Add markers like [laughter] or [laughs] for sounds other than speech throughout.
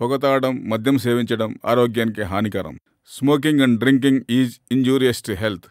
పొగ తాగడం మద్యం సేవించడం ఆరోగ్యానికి హానికరం. Smoking and drinking is injurious to health.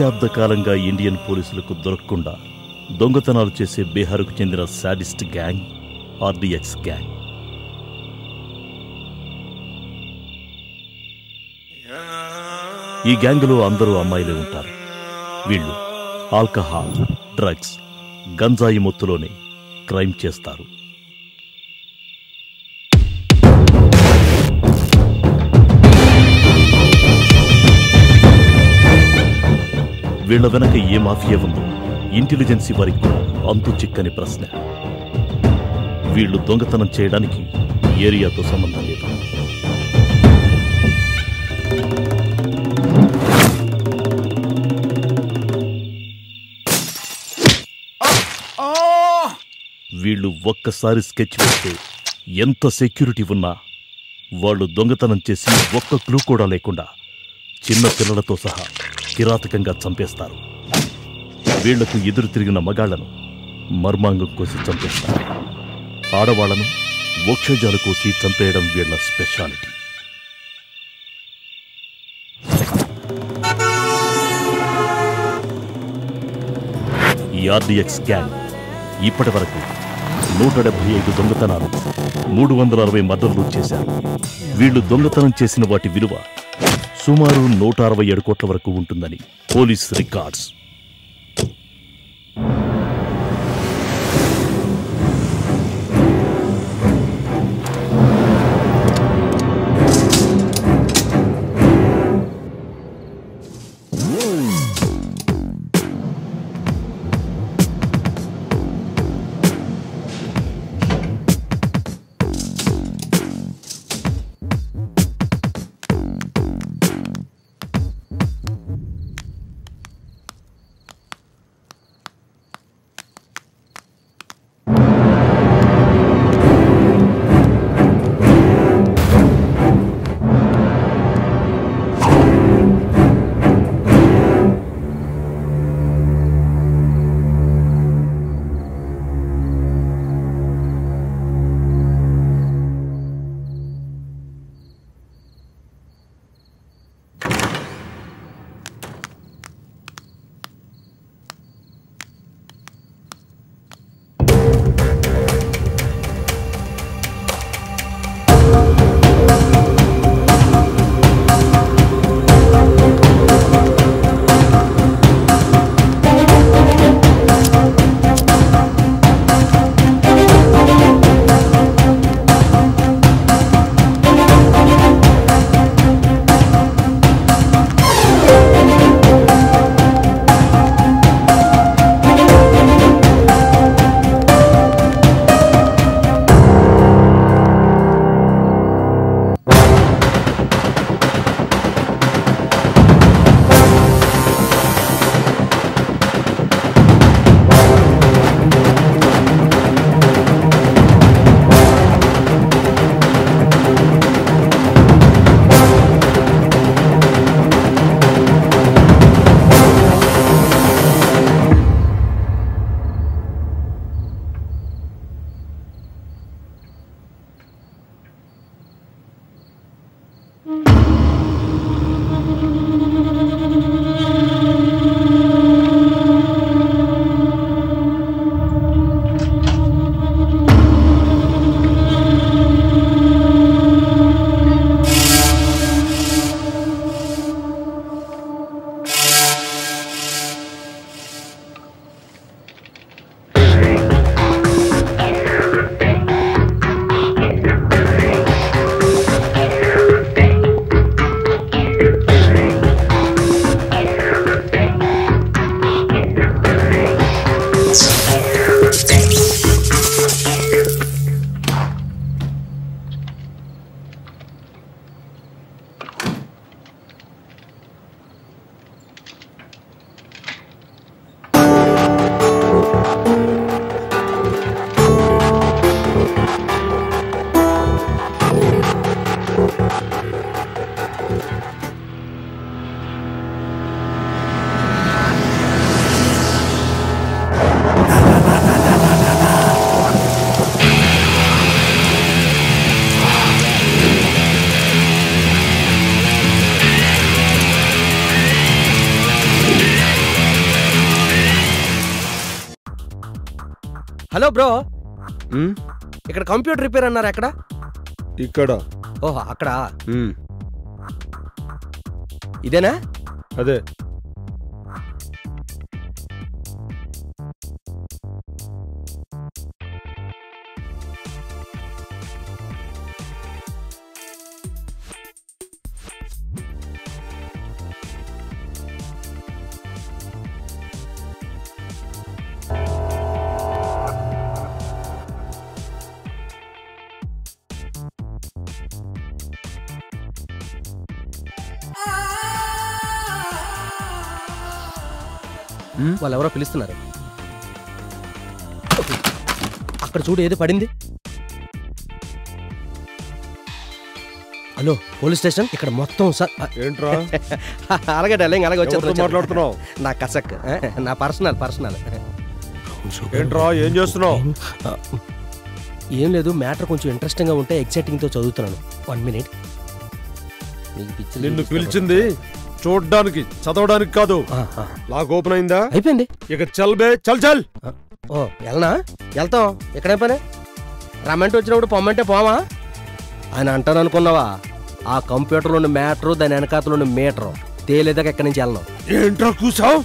దశాబ్ద కాలంగా ఇండియన్ పోలీసులకు దొరకకుండా దొంగతనాలు చేసే బీహార్కు చెందిన శాడిస్ట్ గ్యాంగ్ ఆర్డిఎక్స్ గ్యాంగ్. ఈ గ్యాంగ్లో అందరూ అమ్మాయిలే ఉంటారు. వీళ్ళు ఆల్కహాల్ డ్రగ్స్ గంజాయి మొత్తులోనే క్రైమ్ చేస్తారు. వీళ్ళ వెనక ఏ మాఫియా ఉందో ఇంటెలిజెన్సీ వారికి కూడా అంతు చిక్కని ప్రశ్న. వీళ్ళు దొంగతనం చేయడానికి ఏరియాతో సంబంధం లేదు. వీళ్ళు ఒక్కసారి స్కెచ్ వేస్తే ఎంత సెక్యూరిటీ ఉన్నా వాళ్ళు దొంగతనం చేసి ఒక్క క్లూ కూడా లేకుండా చిన్న పిల్లలతో సహా కిరాతకంగా చంపేస్తారు. వీళ్ళకు ఎదురు తిరిగిన మగాళ్ళను మర్మాంగం కోసి చంపేస్తారు. ఆడవాళ్ళను వక్షజాలు కోసి చంపేయడం వీళ్ళ స్పెషాలిటీ. ఈ ఆర్డిఎక్స్ గ్యాంగ్ ఇప్పటి వరకు నూట డెబ్బై ఐదు దొంగతనాలు మూడు వందల అరవై మద్దతులు చేశారు. వీళ్ళు దొంగతనం చేసిన వాటి విలువ సుమారు నూట అరవై ఏడు కోట్ల వరకు ఉంటుందని పోలీస్ రికార్డ్స్. బ్రో. ఉమ్, ఇక్కడ కంప్యూటర్ రిపేర్ అన్నారు ఎక్కడ? ఇక్కడ. ఓహో అక్కడ? ఉమ్, ఇదేనా? అదే. వాళ్ళు ఎవరో పిలుస్తున్నారు. అక్కడ చూడు ఏదో పడింది. Hello police station? ఇక్కడ మొత్తం సార్ ఏంట్రా? [laughs] అలాగే డార్లింగ్ అలాగే వచ్చేది మాట్లాడుతున్నావు? [laughs] నా కసక్ నా పర్సనల్ పర్సనల్. ఏంట్రా ఏం చేస్తున్నావు? ఏం లేదు మ్యాటర్ కొంచెం ఇంట్రెస్టింగ్గా ఉంటే ఎక్సైటింగ్తో చదువుతున్నాను. One minute. నిన్ను పిలిచింది చూడ్డానికి చదవడానికి కాదు. లాక్ ఓపెన్ అయిందా? అయిపోయింది. ఇక చల్ బే చల్ చల్. ఓ వెళ్ళనా వెళ్తాం ఎక్కడ పని? రమ్మంటే వచ్చినప్పుడు పొమ్మంటే పోవా? ఆయన అంటాను అనుకున్నావా ఆ కంప్యూటర్లో ఉన్న మ్యాటరు దాని వెనకాతలో ఉన్న మీటరు తేలేదాకా ఎక్కడి నుంచి వెళ్ళను. ఏంట్రా కూసావు?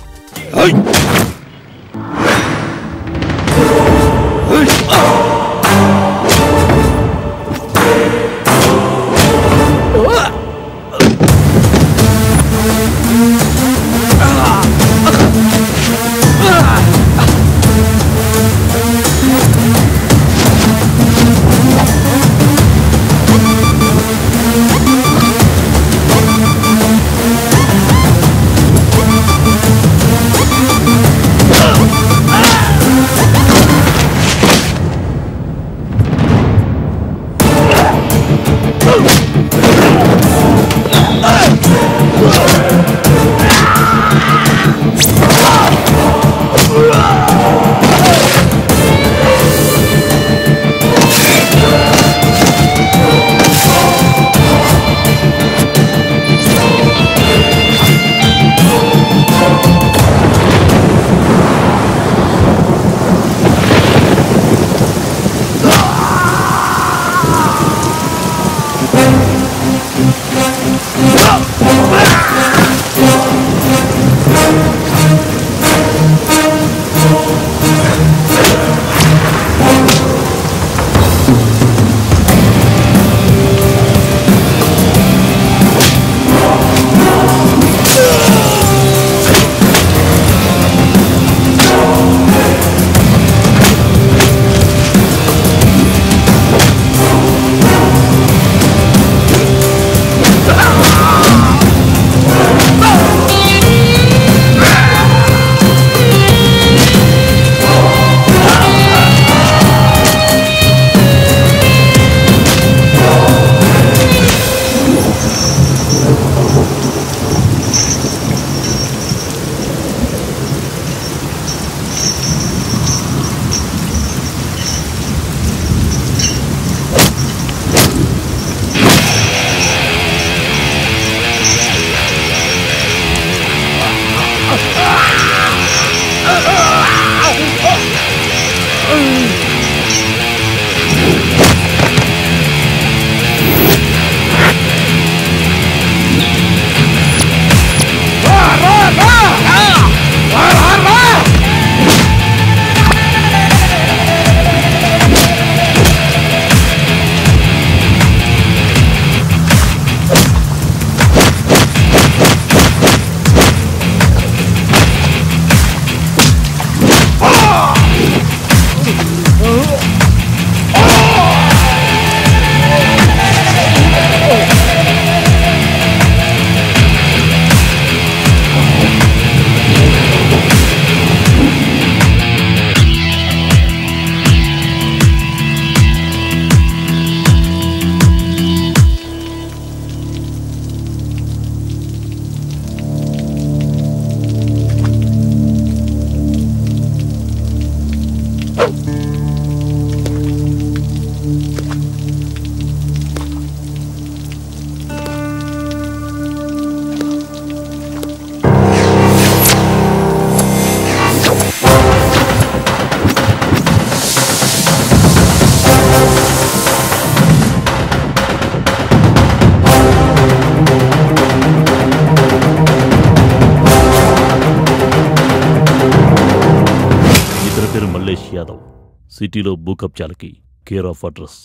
సిటీలో భూకబ్జాలకి కేర్ ఆఫ్ అడ్రస్.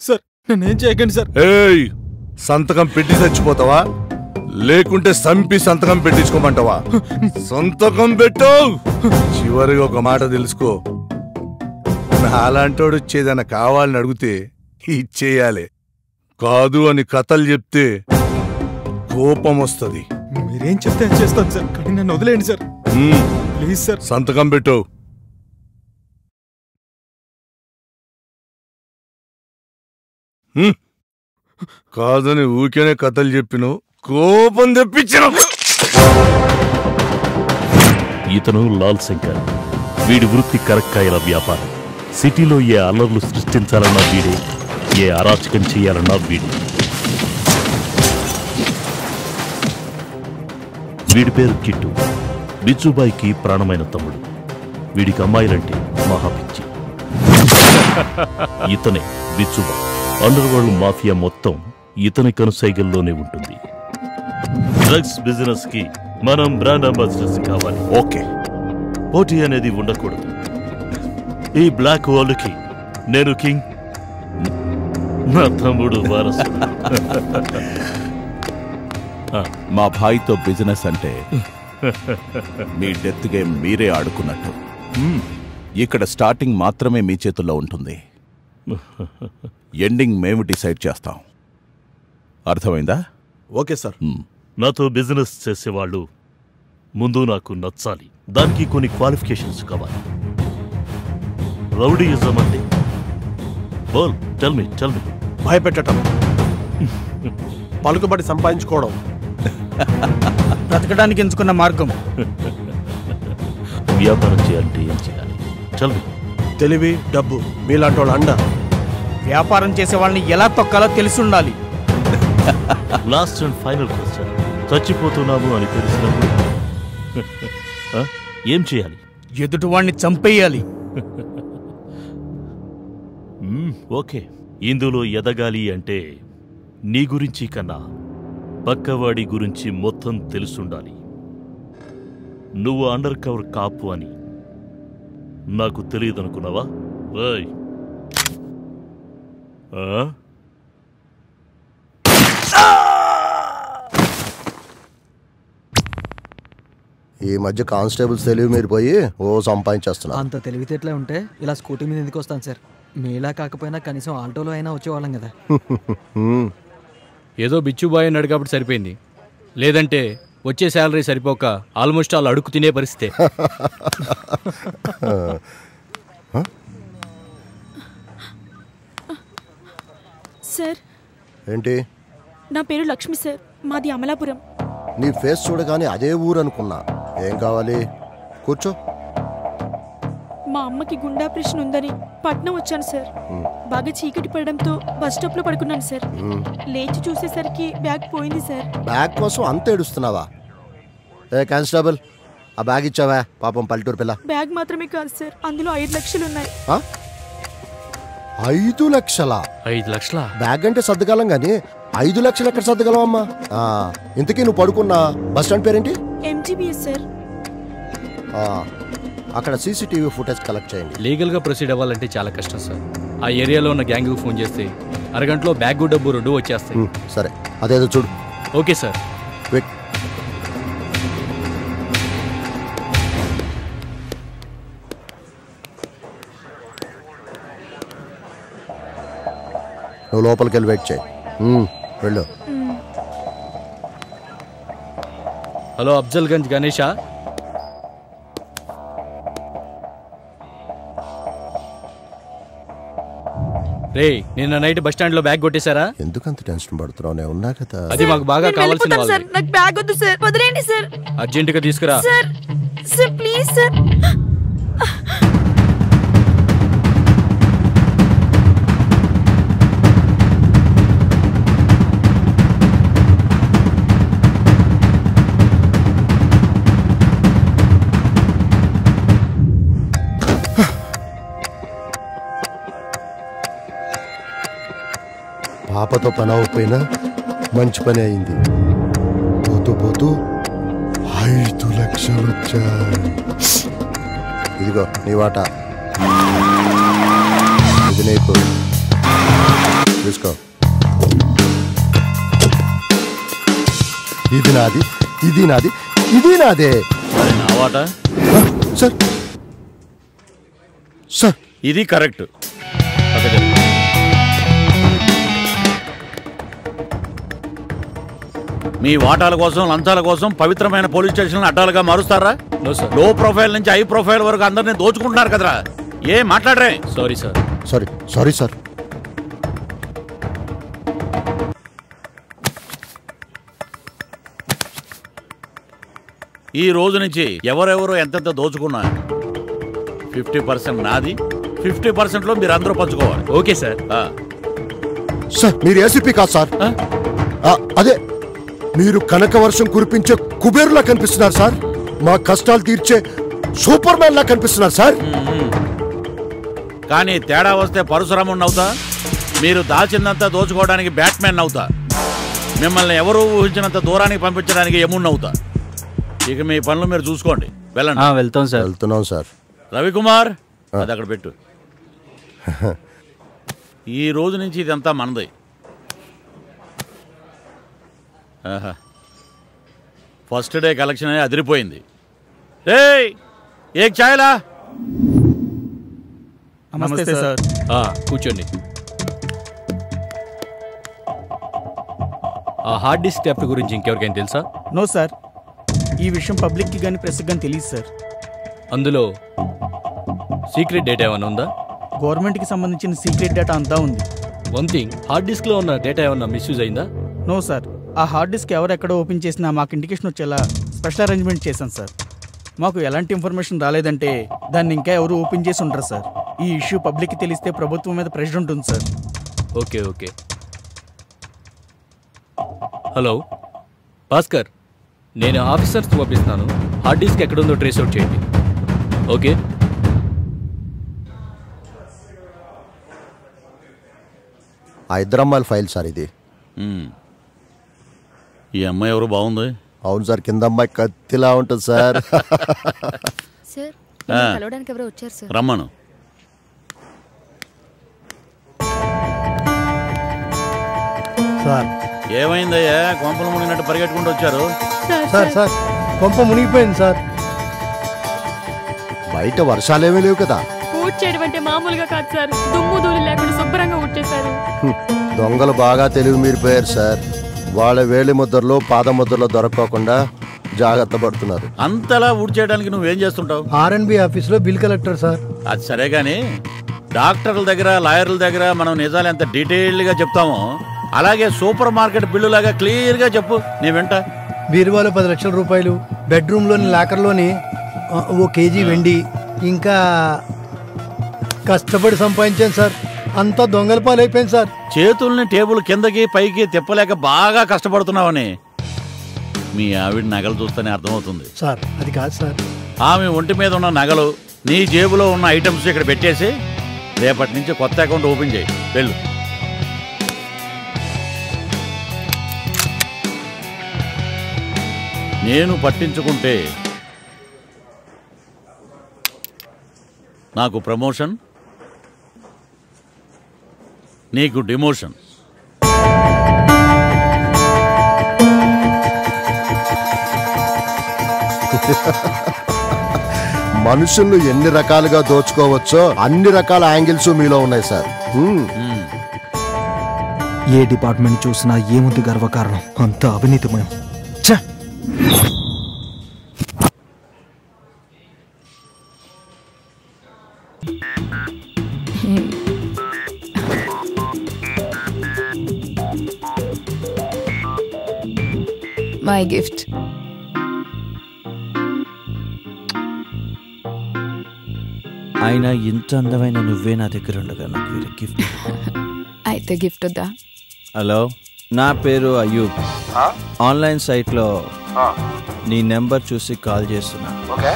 సార్ నన్నేం చేయకండి సార్. ఏయ్ సంతకం పెట్టి చచ్చిపోతావా? లేకుంటే సంపి సంతకం పెట్టించుకోమంటావా? సంతకం పెట్టు! చివరిగా ఒక మాట తెలుసుకో. నాలాంటోడు వచ్చేదన్నా కావాలని అడిగితే ఇచ్చేయాలి. కాదు అని కథలు చెప్తే కోపం వస్తుంది. మీరేం చెప్తే చేస్తాను సార్. కానీ నన్ను వదిలేయండి సార్. Please sir. సంతకం పెట్టు. హ్మ్. కాదని ఊరికేనే కథలు చెప్పిను కోపం తెప్పించిన. ఇతను లాల్ శంకర్. వీడి వృత్తి కరక్కాయల వ్యాపారం. సిటీలో ఏ అల్లర్లు సృష్టించాలన్నా వీడే ఏ అరాచకం చేయాలన్నా వీడే. వీడి పేరు కిట్టు. బిచ్చుబాయికి ప్రాణమైన తమ్ముడు. వీడికి అమ్మాయిలంటే మహాపిచ్చి [laughs] ఇతనే బిచ్చుబాయ్ అండర్ వరల్డ్ మాఫియా మొత్తం ఇతని కనుసైగల్లోనే ఉంటుంది. డ్రగ్స్ బిజినెస్కి మనం బ్రాండ్ అంబాసిడర్స్ కావాలి. ఓకే. పోటీ అనేది ఉండకూడదు. ఈ బ్లాక్ వరల్డ్కి నేను కింగ్. నా తమ్ముడు వారసుడు. [laughs] మా భాయ్తో బిజినెస్ అంటే మీ డెత్ గేమ్ మీరే ఆడుకున్నట్టు. ఇక్కడ స్టార్టింగ్ మాత్రమే మీ చేతుల్లో ఉంటుంది. ఎండింగ్ మేము డిసైడ్ చేస్తాం. అర్థమైందా? Okay sir. నాతో బిజినెస్ చేసేవాళ్ళు ముందు నాకు నచ్చాలి. దానికి కొన్ని క్వాలిఫికేషన్స్ కావాలి. రౌడీయిజం అంటే? బోల్ టెల్ మీ టెల్ మీ భయపెట్టటం. [laughs] పలుకుబడి సంపాదించుకోవడం. బ్రతకడానికి ఎంచుకున్న మార్గం. వ్యాపారం చేయాలంటే ఏం చేయాలి? మీ తెలివి డబ్బు మీలాంటి వాళ్ళు అండ. వ్యాపారం చేసే వాళ్ళని ఎలా తొక్కాలో తెలిసి ఉండాలి. లాస్ట్ అండ్ ఫైనల్ క్వశ్చన్ చచ్చిపోతున్నాము అని తెలిసినప్పుడు ఆ? ఏం చేయాలి? ఎదుటి వాడిని చంపేయాలి. మ్మ్, ఓకే. ఇందులో ఎదగాలి అంటే నీ గురించి కన్నా పక్కవాడి గురించి మొత్తం తెలుసుండాలి. నువ్వు అండర్ కవర్ కాపు అని. నాకు తెలియదనుకున్నావా. ఆ? ఈ మధ్య కానిస్టేబుల్స్ తెలివి మీరిపోయి ఓ సంపాదించేస్తున్నా అంత తెలివితేటలే ఉంటే ఇలా స్కూటీ మీద ఎందుకు వస్తాను సార్? మీలా కాకపోయినా కనీసం ఆల్టోలో అయినా వచ్చేవాళ్ళం కదా. [laughs] ఏదో బిచ్చుబాయ్ అన్నాడు కాబట్టి సరిపోయింది. లేదంటే వచ్చే శాలరీ సరిపోక ఆల్మోస్ట్ వాళ్ళు అడుగు తినే పరిస్థితే. సార్. ఏంటి? నా పేరు లక్ష్మి సార్. మాది అమలాపురం. నీ ఫేస్ చూడగానే అదే ఊరు అనుకున్నా. ఏం కావాలి? కూర్చో. మా అమ్మకి గుండాపరేషన్ ఉందని పట్నం వచ్చాను సార్. బాగా చీకటి పడడంతో బస్ స్టాప్లో పడుకున్నాను సార్. లేచి చూసేసరికి బ్యాగ్ పోయింది సార్. బ్యాగ్ కోసం అంత ఏడుస్తున్నావా? ఏ కానిస్టేబుల్ ఆ బ్యాగ్ ఇచ్చావా? పాపం పల్లెటూరు పిల్ల. బ్యాగ్ మాత్రమే కాదు సార్ అందులో ఐదు లక్షలు ఉన్నాయి. ఆ? ఐదు లక్షలా? ఐదు లక్షల? బ్యాగ్ అంటే సర్దగలం గాని ఐదు లక్షలు ఎక్కడ సర్దగలం అమ్మా? ఆ, ఇంతకీ నువ్వు పడుకున్న బస్ స్టాండ్ పేరేంటి? MGBS sir. ఆ, అక్కడ సీసీటీవీ ఫుటేజ్ కలెక్ట్ చేయండి. లీగల్గా ప్రొసీడ్ అవ్వాలంటే చాలా కష్టం సార్. ఆ ఏరియాలో ఉన్న గ్యాంగ్కి ఫోన్ చేస్తే అరగంటలో బ్యాగ్ డబ్బు రెండు వచ్చేస్తాయి. సరే. అదేదో చూడు. Okay sir. క్విక్ నువ్వు లోపలికి వెళ్ళి వెయిట్ చేయి. వెళ్ళు. హలో అఫ్జల్గంజ్ గణేషా? రే నిన్న నైట్ బస్ స్టాండ్లో బ్యాగ్ కొట్టేశారా? ఎందుకంత టెన్షన్ పడుతున్నావు? నేను ఉన్నా కదా. అది మాకు బాగా కావాల్సిన వాళ్ళు. నాకు బ్యాగ్ వద్దు సార్. వదిలేండి సార్. అర్జెంటుగా తీసుకురా. Sir sir please sir. పాపతో పని అవ్వకపోయినా మంచి పని అయింది. పోతూ పోతూ ఐదు లక్షలు వచ్చాయి ఇదిగో నీ వాట. ఇది నీకు. తీసుకో. ఇది నాది ఇది నాది ఇది నాదే. సార్. సార్. ఇది కరెక్ట్. మీ వాటాల కోసం లంచాల కోసం పవిత్రమైన పోలీస్ స్టేషన్ అడ్డాలుగా మారుస్తారా? లో ప్రొఫైల్ నుంచి హై ప్రొఫైల్ వరకు అందరినీ దోచుకుంటున్నారు కదరా. ఏ మాట్లాడరే. Sorry sir sorry sorry sir ఈ రోజు నుంచి ఎవరెవరు ఎంతెంత దోచుకున్నా ఫిఫ్టీ పర్సెంట్ నాది ఫిఫ్టీ పర్సెంట్లో మీరు అందరూ పంచుకోవాలి ఓకే సార్ సార్ మీరు ఏసీపీ కాదు సార్ అదే మీరు కనక వర్షం కురిపించే కుబేరులా కనిపిస్తున్నారు సార్. మా కష్టాలు తీర్చే సూపర్ మ్యాన్ లా కనిపిస్తున్నారు సార్. కానీ తేడా వస్తే పరశురాముణ్ణి అవుతా మీరు దాచిందంతా దోచుకోవడానికి బ్యాట్మెన్ అవుతా మిమ్మల్ని ఎవరు ఊహించినంత దూరానికి పంపించడానికి యముణ్ణి అవుతా ఇక మీ పనులు మీరు చూసుకోండి. వెళ్ళండి. వెళ్తాం సార్. వెళ్తున్నాం సార్. రవికుమార్ అది అక్కడ పెట్టు. ఈ రోజు నుంచి ఇదంతా మనది ఆహా. ఫస్ట్ డే కలెక్షన్ అనేది అదిరిపోయింది. ఏయ్ ఏ ఛాయలా? నమస్తే సార్. ఆ, కూర్చోండి. ఆ హార్డ్ డిస్క్ థెఫ్ట్ గురించి ఇంకెవరికైనా తెలుసా? No sir. ఈ విషయం పబ్లిక్కి కానీ ప్రెస్కి కానీ తెలియదు సార్. అందులో సీక్రెట్ డేటా ఏమైనా ఉందా? గవర్నమెంట్కి సంబంధించిన సీక్రెట్ డేటా అంతా ఉంది. వన్ థింగ్ హార్డ్ డిస్క్లో ఉన్న డేటా ఏమన్నా మిస్యూజ్ అయిందా? No sir. ఆ హార్డ్ డిస్క్ ఎవరు ఎక్కడ ఓపెన్ చేసినా మాకు ఇండికేషన్ వచ్చేలా స్పెషల్ అరేంజ్మెంట్ చేశాం సార్. మాకు ఎలాంటి ఇన్ఫర్మేషన్ రాలేదంటే దాన్ని ఇంకా ఎవరు ఓపెన్ చేసి ఉండరు సార్. ఈ ఇష్యూ పబ్లిక్కి తెలిస్తే ప్రభుత్వం మీద ప్రెషర్ ఉంటుంది sir. Okay okay. Hello Bhaskar నేను ఆఫీసర్స్ పంపిస్తున్నాను. హార్డ్ డిస్క్ ఎక్కడుందో ట్రేస్ అవుట్ చేయండి. ఓకే? ఆ ఇద్దరు అమ్మాయిల ఫైల్ సార్ ఇది. ఈ అమ్మాయి ఎవరు బాగుంది. అవును సార్ కింద అమ్మాయి కత్తిలా ఉంటుంది సార్. [laughs] సార్ ఆ. మిమ్మల్ని కలవడానికి ఎవరో వచ్చారు సార్. రమ్మను. సార్. ఏమైందయ్యా? కొంపలు మునిగినట్టు పరిగెట్టుకుంటూ వచ్చారు. సార్ సార్ కొంప మునిగిపోయింది సార్. బయట వర్షాలేమీ లేవు కదా. ఊడ్ చేయడం అంటే మామూలుగా కాదు సార్. దుమ్ము ధూళి లేకుండా శుభ్రంగా ఊడ్చేశారు. దొంగలు బాగా తెలివి మీరిపోయారు సార్. వాళ్ళ వేలి ముద్రలు పాద ముద్రలు దొరకకుండా జాగ్రత్త పడుతున్నారు. అంతలా ఊడ్చేయడానికి నువ్వేం చేస్తుంటావు? ఆర్ఎన్బి ఆఫీస్లో బిల్ కలెక్టర్ సార్. అది సరే కానీ డాక్టర్ల దగ్గర లాయర్ల దగ్గర మనం నిజాలు ఎంత డీటెయిల్డ్గా చెప్తామో అలాగే సూపర్ మార్కెట్ బిల్లు లాగా క్లియర్గా చెప్పు నీ వెంట. బీరువాలో పది లక్షల రూపాయలు బెడ్రూమ్లోని లాకర్లోని ఓ కేజీ వెండి ఇంకా కష్టపడి సంపాదించాను సార్. అంతా దొంగల పాలైపోయింది సార్. చేతుల్ని టేబుల్ కిందకి పైకి తిప్పలేక బాగా కష్టపడుతున్నావని మీ ఆవిడ నగలు చూస్తేనే అర్థమవుతుంది. సార్ అది కాదు సార్. ఆమె ఒంటి మీద ఉన్న నగలు నీ జేబులో ఉన్న ఐటమ్స్ ఇక్కడ పెట్టేసి రేపటి నుంచి కొత్త అకౌంట్ ఓపెన్ చేయి. వెళ్ళు. నేను పట్టించుకుంటే నాకు ప్రమోషన్ నీకు డిమోషన్ మనుషుల్ని ఎన్ని రకాలుగా దోచుకోవచ్చో అన్ని రకాల యాంగిల్స్ మీలో ఉన్నాయి సార్ హ్మ్. ఏ డిపార్ట్మెంట్ చూసినా ఏముంది గర్వకారణం అంత అవినీతిమయం ఛ! మై గిఫ్ట్ ఆయన ఇంత అందమైన నువ్వే నా దగ్గర ఉండగా నాకు వేరే గిఫ్ట్ [laughs] అయితే గిఫ్ట్ వద్దా హలో నా పేరు అయూబ్ ఆన్లైన్ సైట్లో నీ నెంబర్ చూసి కాల్ చేస్తున్నా. ఓకే.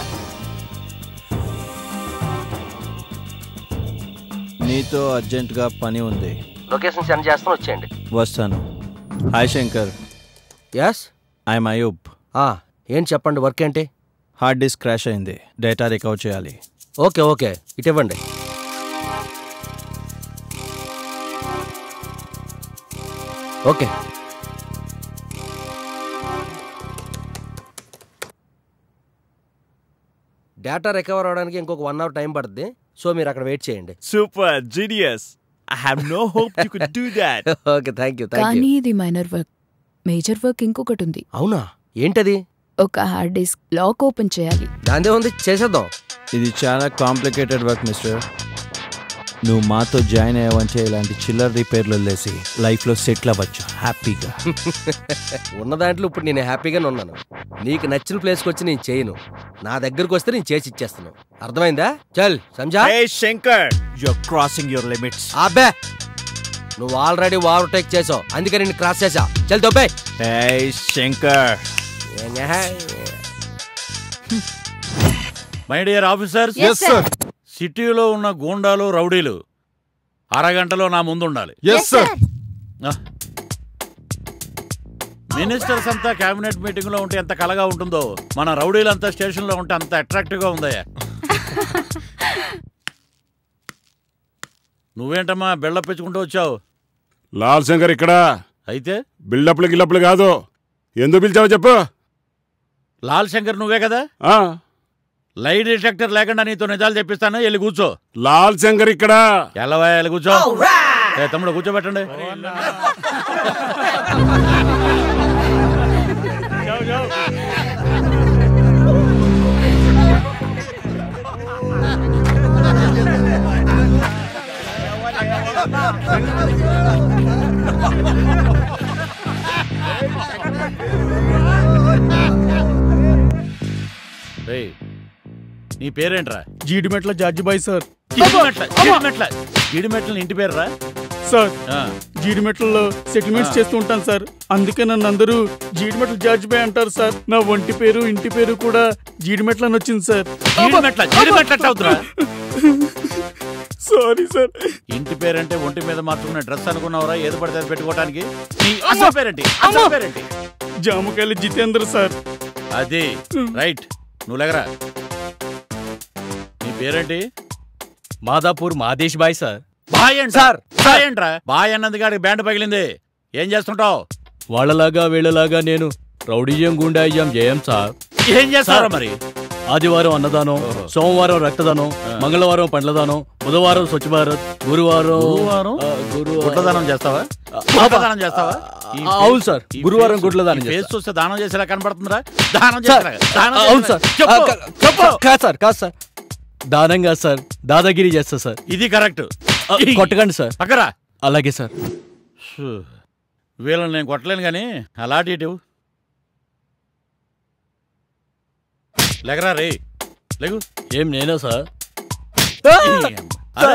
నీతో అర్జెంటుగా పని ఉంది. లొకేషన్ సెండ్ చేస్తాను వచ్చేయండి. వస్తాను. Hi Shankar yes I'm Ayub. ఏంటి చెప్పండి వర్క్ ఏంటి? హార్డ్ డిస్క్ క్రాష్ అయింది. డేటా రికవర్ చేయాలి. Okay okay. ఇటు ఇవ్వండి. ఓకే. డేటా రికవర్ అవడానికి ఇంకొక వన్ అవర్ టైం పడుతుంది సో మీరు అక్కడ వెయిట్ చేయండి. Super, genius. I have no hope you could do that. Okay thank you thank కానీ యూ ఇది మైనర్ వర్క్. మేజర్ వర్క్ ఇంకొకటి ఉంది. అవునా? ఏంటది? ఒక హార్డ్ డిస్క్ లాక్ ఓపెన్ చేయాలి. దాందే ఉంది చేసేద్దాం. ఇది చాలా కాంప్లికేటెడ్ వర్క్ మిస్టర్. నువ్వు మాతో జాయిన్ అయ్యావంటే ఇలాంటి చిల్లర రిపేర్లు వదిలేసి లైఫ్లో సెటిల్ అవ్వచ్చు. హ్యాపీగా. [laughs] ఉన్న దాంట్లో ఇప్పుడు నేను హ్యాపీగానే ఉన్నాను. నీకు నచ్చిన ప్లేస్కి వచ్చి నేను చేయను. నా దగ్గరకు వస్తే నేను చేసి ఇచ్చేస్తాను. అర్థమైందా? చల్ సంజా Hey, Shankar, you're crossing your limits. అబ్బే నువ్వు ఆల్రెడీ ఓవర్టేక్ చేసావు. అందుకే నేను క్రాస్ చేసా చల్ దొబ్బే Hey, Shankar. My dear officers Yes, sir. సిటీలో ఉన్న గూండాలు రౌడీలు అరగంటలో నా ముందు ఉండాలి Yes, sir. మినిస్టర్స్ అంతా కేబినెట్ మీటింగ్లో ఉంటే ఎంత కలగా ఉంటుందో మన రౌడీలంతా స్టేషన్లో ఉంటే అంత అట్రాక్టివ్గా ఉందయ్యా. [laughs] నువ్వేంటమ్మా బెళ్ళ పెంచుకుంటూ వచ్చావు? లాల్ శంకర్ ఇక్కడ? అయితే? బిల్డప్లు గిల్లప్లు కాదు. ఎందుకు పిలిచావో చెప్పు. లాల్ శంకర్ నువ్వే కదా? ఆ. లై డిటెక్టర్ లేకుండా నీతో నిజాలు చెప్పిస్తాను. వెళ్ళి కూర్చో. లాల్ శంకర్ ఇక్కడ? ఎల్లవా వెళ్ళి కూర్చో. ఏ తమ్ముడు కూర్చోబెట్టండి. [laughs] రేయ్, నీ పేరేంట్రా? జీడిమెట్ల జార్జిబాయ్ సార్. జీడిమెట్ల జీడిమెట్ల జీడిమెట్ల ఇంటి పేరురా? సార్ ఆ. జీడిమెట్లలో సెటిల్మెంట్స్. చేస్తూ ఉంటాను సార్. అందుకే నన్ను అందరూ జీడిమెట్ల జార్జిబాయ్ అంటారు సార్. నా ఒంటి పేరు ఇంటి పేరు కూడా జీడిమెట్ల అని వచ్చింది సార్. జీడిమెట్ల జీడిమెట్ల ఎట్లా అవుతురా? [laughs] సారీ సార్ ఇంటి పేరంటే ఒంటి మీద మార్చుకున్న డ్రెస్ అనుకున్నావురా? ఏది పడితే అది పెట్టుకోవడానికి అసలు పేరేంటి? అసలు పేరేంటి? జామకాయల జితేంద్ర సార్. అది. రైట్. నువ్వు లేగరా? నీ పేరేంటి? మాదాపూర్ మాదేశ్ బాయ్ సార్. బాయ్ అండి సార్. బాయ్ అంట్రా బాయ్ అన్నందుకు ఆడికి బ్యాండ్ పగిలింది. ఏం చేస్తుంటావు? వాళ్ళలాగా వీళ్ళలాగా నేను రౌడీయం గుండాయిజం జయం సార్. ఏం చేస్తారా మరి? ఆదివారం అన్నదానం సోమవారం రక్తదానం మంగళవారం పండ్లదానం బుధవారం స్వచ్ఛ భారత్ గురువారం చేస్తావా? చేస్తావా? అవును సార్. గురువారం ఈ ఫేస్ చేస్తా. దానం చేసేలా కనబడుతుందిరా. దానం దానం అవును సార్. చెప్పు. కాదు సార్ కాదు సార్. దానం కాదు సార్ దాదాగిరి చేస్తా సార్. ఇది కరెక్ట్. కొట్టకండి సార్. అక్కరా అలాగే సార్. వీళ్ళని నేను కొట్టలేను కానీ అలాంటి ఇటు లేకరా రే లేగు ఏం నేనా సార్? అరే,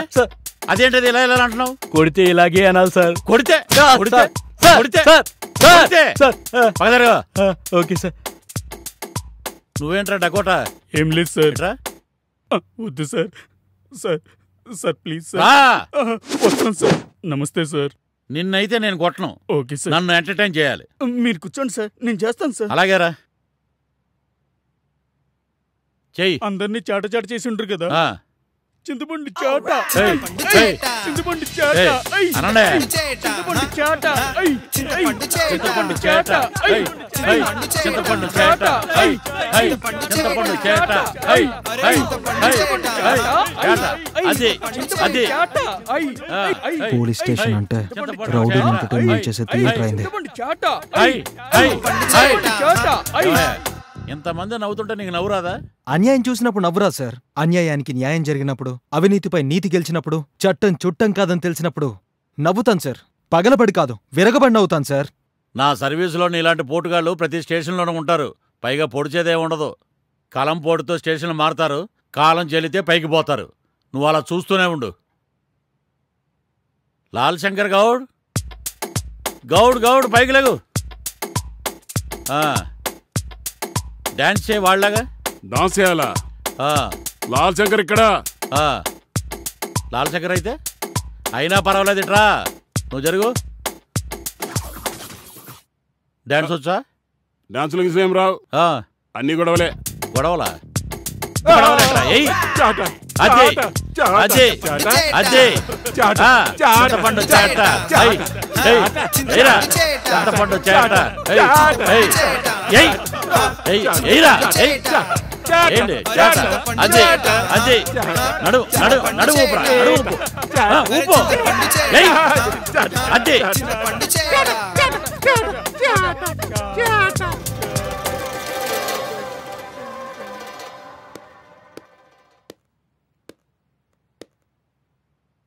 అదేంటది ఇలా ఇలా అంటున్నావు? కొడితే ఇలాగే అనాలి సార్. కొడితే? కొడితే? Okay sir. నువ్వేంట్రా డకోటా? ఏం లేదు సార్. వద్దు sir. Sir sir please sir. రా. వస్తాను సార్. నమస్తే సార్. నిన్నైతే నేను కొట్టను. Okay sir. నన్ను ఎంటర్టైన్ చేయాలి. మీరు కూర్చోండి సార్. నేను చేస్తాను సార్. అలాగేరా. చెయ్యి అందరినీ చాట చాట చేసి ఉంటారు కదా ఆ. చింతపండు చాట. చింతపండు చాట చింతపండు చాట చింతపండు చేట చింతపండు చేట ఐ, ఐ, చింతపండు చేట ఐ, ఐ, ఐ, ఐ, చేట. అది అది ఆ, ఐ, పోలీస్ స్టేషన్ అంటే చింతపండు ఎంటర్టైన్మెంట్ ఐ, చేసే ఐ, థియేటర్ అయింది చాట ఐ, ఐ, ఐ, చాట ఇంతమంది నవ్వుతుంటే నీకు నవ్వురాదా? అన్యాయం చూసినప్పుడు నవ్వురా సార్. అన్యాయానికి న్యాయం జరిగినప్పుడు అవినీతిపై నీతి గెలిచినప్పుడు చట్టం చుట్టం కాదని తెలిసినప్పుడు నవ్వుతాను సార్. పగలబడి కాదు విరగబడి నవ్వుతాను సార్. నా సర్వీసులో ఇలాంటి పోటుగాళ్ళు ప్రతి స్టేషన్లోనూ ఉంటారు. పైగా పొడిచేదే ఉండదు. కలం పోటుతో స్టేషన్లు మారుతారు. కాలం చెల్లితే పైకి పోతారు. నువ్వు అలా చూస్తూనే ఉండు. లాల్ శంకర్ గౌడ్? గౌడ్ గౌడ్ పైకి లేగు. ఆ. డాన్స్ చేయ వాళ్ళగా? డాన్స్ చేయాలా. లాల్ శంకర్ ఇక్కడ. లాల్ శంకర్ అయితే? అయినా పర్వాలేదు ఇట్రా. నువ్వు జరుగు. డాన్స్ వచ్చా? డాన్సులు ఏం రావు. అన్ని గొడవలే. గొడవలా? గొడవలేట్రా? అదే అదే ఆ, చింతపండు చేట ఏయ్, ఏయ్, ఏయ్రా. చింతపండు చేట ఏయ్, ఏయ్, ఏయ్, ఏయ్, ఏయ్రా, ఏయ్. ఏంటి? చేట. అదే అదే నడు నడు నడు నడు ఊపు. ఏయ్.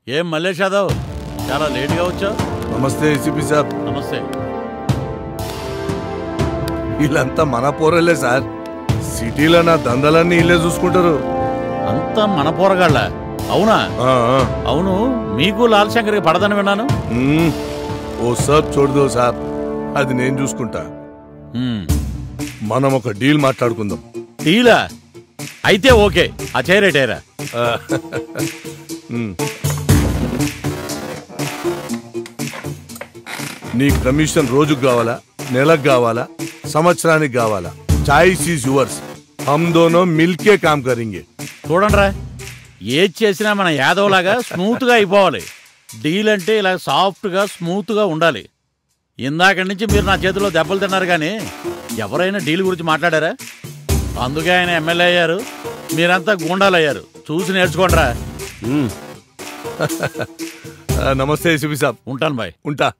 ఏం మల్లేష్ యాదవ్? చాలా లేట్గా వచ్చావు? నమస్తే ఏసీపీ సాబ్ నమస్తే. వీళ్ళంతా మన పోరలే సార్. సిటీలో నా దందలన్నీ ఇల్లే చూసుకుంటారు. అంతా మన పోరగాళ్ళ? అవునా? అవును మీకు లాల్ శంకర్కి పడదని విన్నాను. ఓ సాబ్ చూడదు సాబ్ అది నేను చూసుకుంటా. మనం ఒక డీల్ మాట్లాడుకుందాం. డీలా? అయితే ఓకే. ఆ చేరేటేరా [laughs] నీ కమిషన్ రోజుకు కావాలా? నెలకు కావాలా? సంవత్సరానికి కావాలా? చాయిస్ ఈజ్ యువర్స్ హమ్ దోనో మిల్కే కామ్ కరింగే. చూడండిరా ఏది చేసినా మన యాదవ్ లాగా స్మూత్గా అయిపోవాలి. డీల్ అంటే ఇలా సాఫ్ట్గా స్మూత్గా ఉండాలి. ఇందాక నుంచి మీరు నా చేతిలో దెబ్బలు తిన్నారు కానీ ఎవరైనా డీల్ గురించి మాట్లాడారా? అందుకే ఆయన ఎమ్మెల్యే అయ్యారు. మీరంతా గూండాలు అయ్యారు చూసి నేర్చుకోండిరా. ఆ, [laughs] నమస్తే ఏసీపీ సాబ్ ఉంటాను బాయ్. ఉంటా.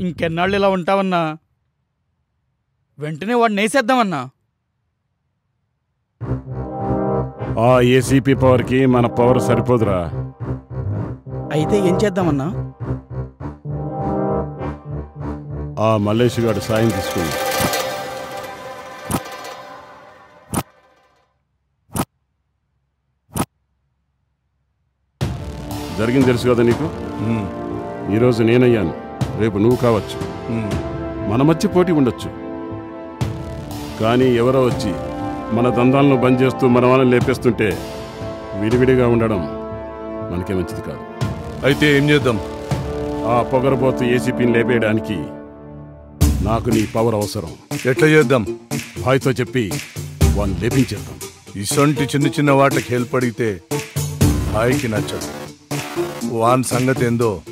ఇంకెన్నాళ్ళు ఇలా ఉంటావన్నా? వెంటనే వాడిని వేసేద్దామన్నా? ఆ ఏసీపీ పవర్కి మన పవర్ సరిపోదురా. అయితే ఏం చేద్దామన్నా? ఆ మల్లేష్ గారు సాయం తీసుకుంది జరిగింది తెలుసు కదా నీకు? ఈరోజు నేనయ్యాను. రేపు నువ్వు కావచ్చు. మన మధ్య పోటీ ఉండొచ్చు. కానీ ఎవరో వచ్చి మన దందాలను బంద్ చేస్తూ మన వాళ్ళని లేపేస్తుంటే విడివిడిగా ఉండడం మనకే మంచిది కాదు. అయితే ఏం చేద్దాం? ఆ పొగరబోతు ఏసీపీని లేపేయడానికి నాకు నీ పవర్ అవసరం. ఎట్లా చేద్దాం? భాయ్తో చెప్పి వాడిని లేపించేద్దాం. ఇసొంటి చిన్న చిన్న వాటికి హెల్ప్ అడిగితే హాయికి నచ్చదు. వాన్ సంగతి ఏందో